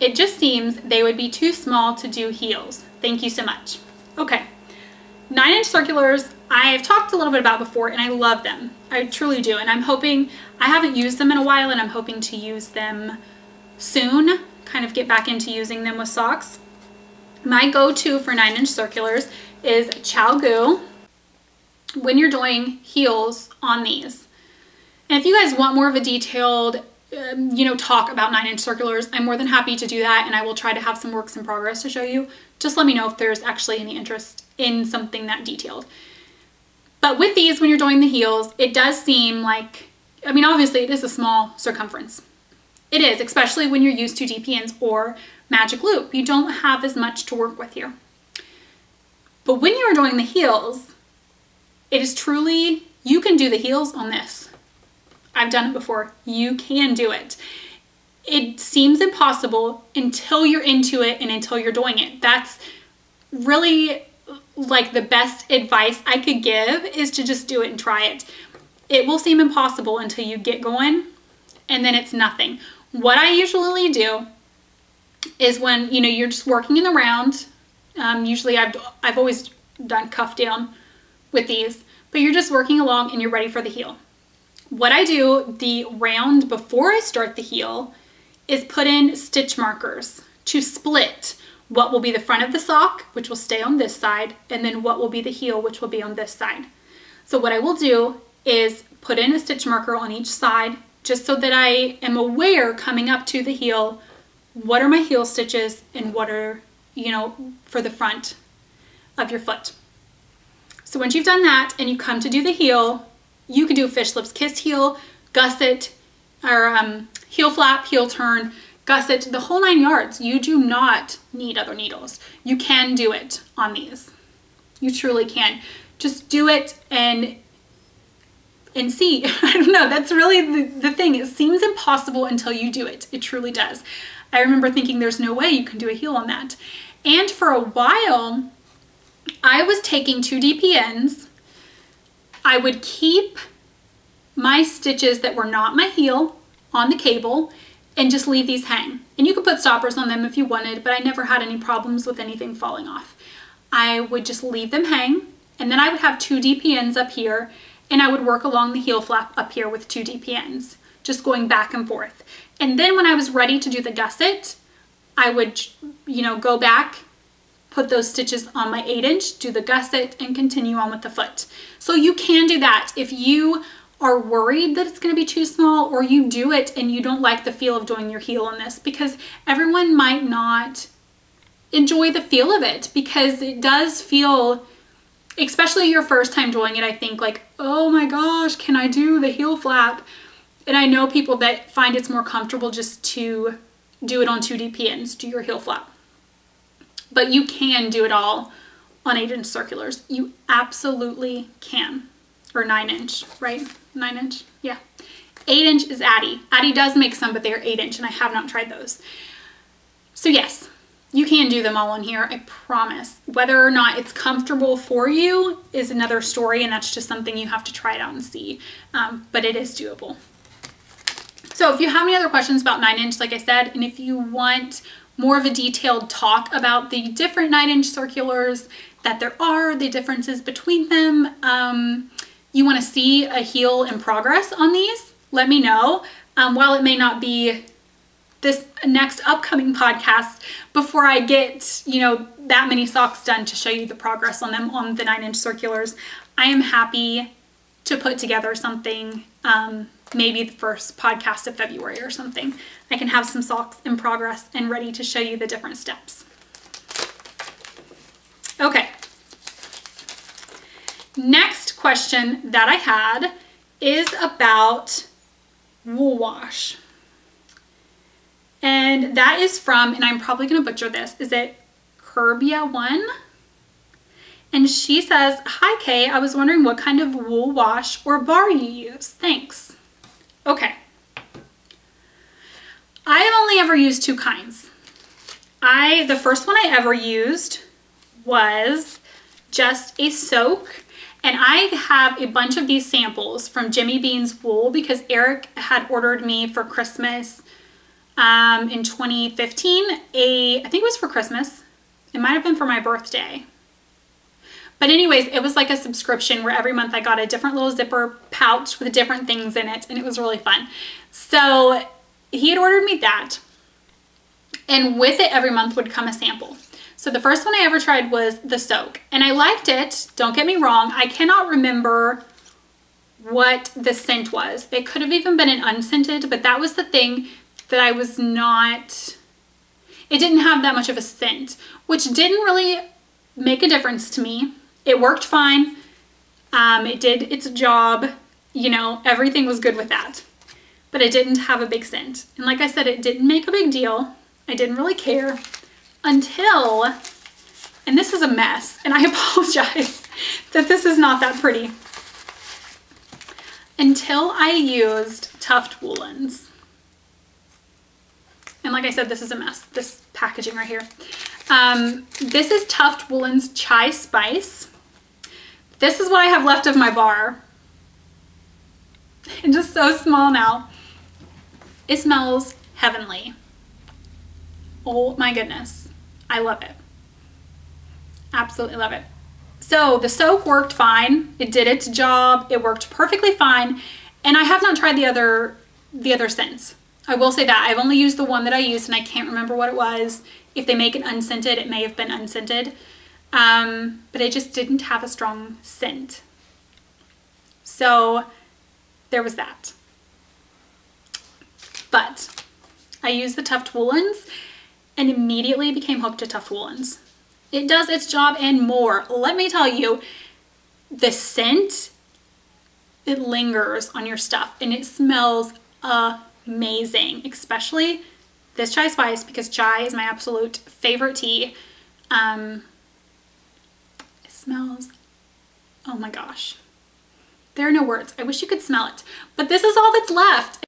it just seems they would be too small to do heels. Thank you so much. Okay, nine inch circulars I've talked a little bit about before and I love them. I truly do. And I'm hoping, I haven't used them in a while and I'm hoping to use them soon kind of get back into using them with socks. My go-to for 9-inch circulars is Chow ChiaoGoo when you're doing heels on these. And if you guys want more of a detailed, um, you know, talk about 9-inch circulars, I'm more than happy to do that and I will try to have some works in progress to show you. Just let me know if there's actually any interest in something that detailed. But with these, when you're doing the heels, it does seem like, I mean, obviously it is a small circumference. It is, especially when you're used to DPNs or magic loop. You don't have as much to work with here. But when you're doing the heels, it is truly, you can do the heels on this. I've done it before. You can do it. It seems impossible until you're into it and until you're doing it. That's really like the best advice I could give is to just do it and try it. It will seem impossible until you get going and then it's nothing. What I usually do is when, you know, you're just working in the round, um, usually I've, I've always done cuff down with these, but you're just working along and you're ready for the heel. What I do the round before I start the heel is put in stitch markers to split what will be the front of the sock, which will stay on this side, and then what will be the heel, which will be on this side. So what I will do is put in a stitch marker on each side just so that I am aware coming up to the heel, what are my heel stitches and what are, you know, for the front of your foot. So once you've done that and you come to do the heel, you can do fish lips kiss heel, gusset, or um, heel flap, heel turn, gusset, the whole nine yards. You do not need other needles. You can do it on these. You truly can. Just do it and and see. I don't know, that's really the, the thing. It seems impossible until you do it. It truly does. I remember thinking there's no way you can do a heel on that. And for a while, I was taking two DPNs. I would keep my stitches that were not my heel on the cable and just leave these hang. And you could put stoppers on them if you wanted, but I never had any problems with anything falling off. I would just leave them hang and then I would have two DPNs up here and I would work along the heel flap up here with two DPNs, just going back and forth. And then when I was ready to do the gusset, I would, you know, go back, put those stitches on my eight inch, do the gusset and continue on with the foot. So you can do that if you are worried that it's going to be too small or you do it and you don't like the feel of doing your heel on this because everyone might not enjoy the feel of it because it does feel especially your first time doing it, I think like, oh my gosh, can I do the heel flap? And I know people that find it's more comfortable just to do it on 2 DPNs, do your heel flap. But you can do it all on 8 inch circulars. You absolutely can. Or 9 inch, right? 9 inch, yeah. 8 inch is Addi. Addi does make some, but they're 8 inch and I have not tried those. So yes, you can do them all in here, I promise. Whether or not it's comfortable for you is another story and that's just something you have to try it out and see, um, but it is doable. So if you have any other questions about 9 inch, like I said, and if you want more of a detailed talk about the different 9 inch circulars that there are, the differences between them, um, you want to see a heel in progress on these, let me know. Um, while it may not be this next upcoming podcast before I get, you know, that many socks done to show you the progress on them on the nine inch circulars. I am happy to put together something um, maybe the first podcast of February or something. I can have some socks in progress and ready to show you the different steps. Okay. Next question that I had is about wool wash. And that is from, and I'm probably going to butcher this, is it Curbia1? And she says, Hi Kay, I was wondering what kind of wool wash or bar you use. Thanks. Okay. I have only ever used two kinds. I, the first one I ever used was just a soak and I have a bunch of these samples from Jimmy Bean's Wool because Eric had ordered me for Christmas um, in 2015. A, I think it was for Christmas. It might have been for my birthday. But anyways, it was like a subscription where every month I got a different little zipper pouch with different things in it and it was really fun. So he had ordered me that and with it every month would come a sample. So the first one I ever tried was the soak and I liked it. Don't get me wrong. I cannot remember what the scent was. It could have even been an unscented, but that was the thing that I was not, it didn't have that much of a scent, which didn't really make a difference to me. It worked fine. Um, it did its job. You know, everything was good with that. But it didn't have a big scent. And like I said, it didn't make a big deal. I didn't really care until, and this is a mess, and I apologize that this is not that pretty, until I used Tuft Woolens. And like I said, this is a mess, this packaging right here. Um, this is Tuft Woolens Chai Spice. This is what I have left of my bar. It's just so small now. It smells heavenly. Oh my goodness. I love it. Absolutely love it. So the soak worked fine. It did its job. It worked perfectly fine. And I have not tried the other the other scents. I will say that. I've only used the one that I used and I can't remember what it was. If they make it unscented, it may have been unscented. Um, but it just didn't have a strong scent. So there was that. But I used the Tuft Woolens and immediately became hooked to Tuft Woolens. It does its job and more. Let me tell you, the scent, it lingers on your stuff and it smells amazing, especially this chai spice because chai is my absolute favorite tea. Um, smells, oh my gosh. There are no words. I wish you could smell it. But this is all that's left.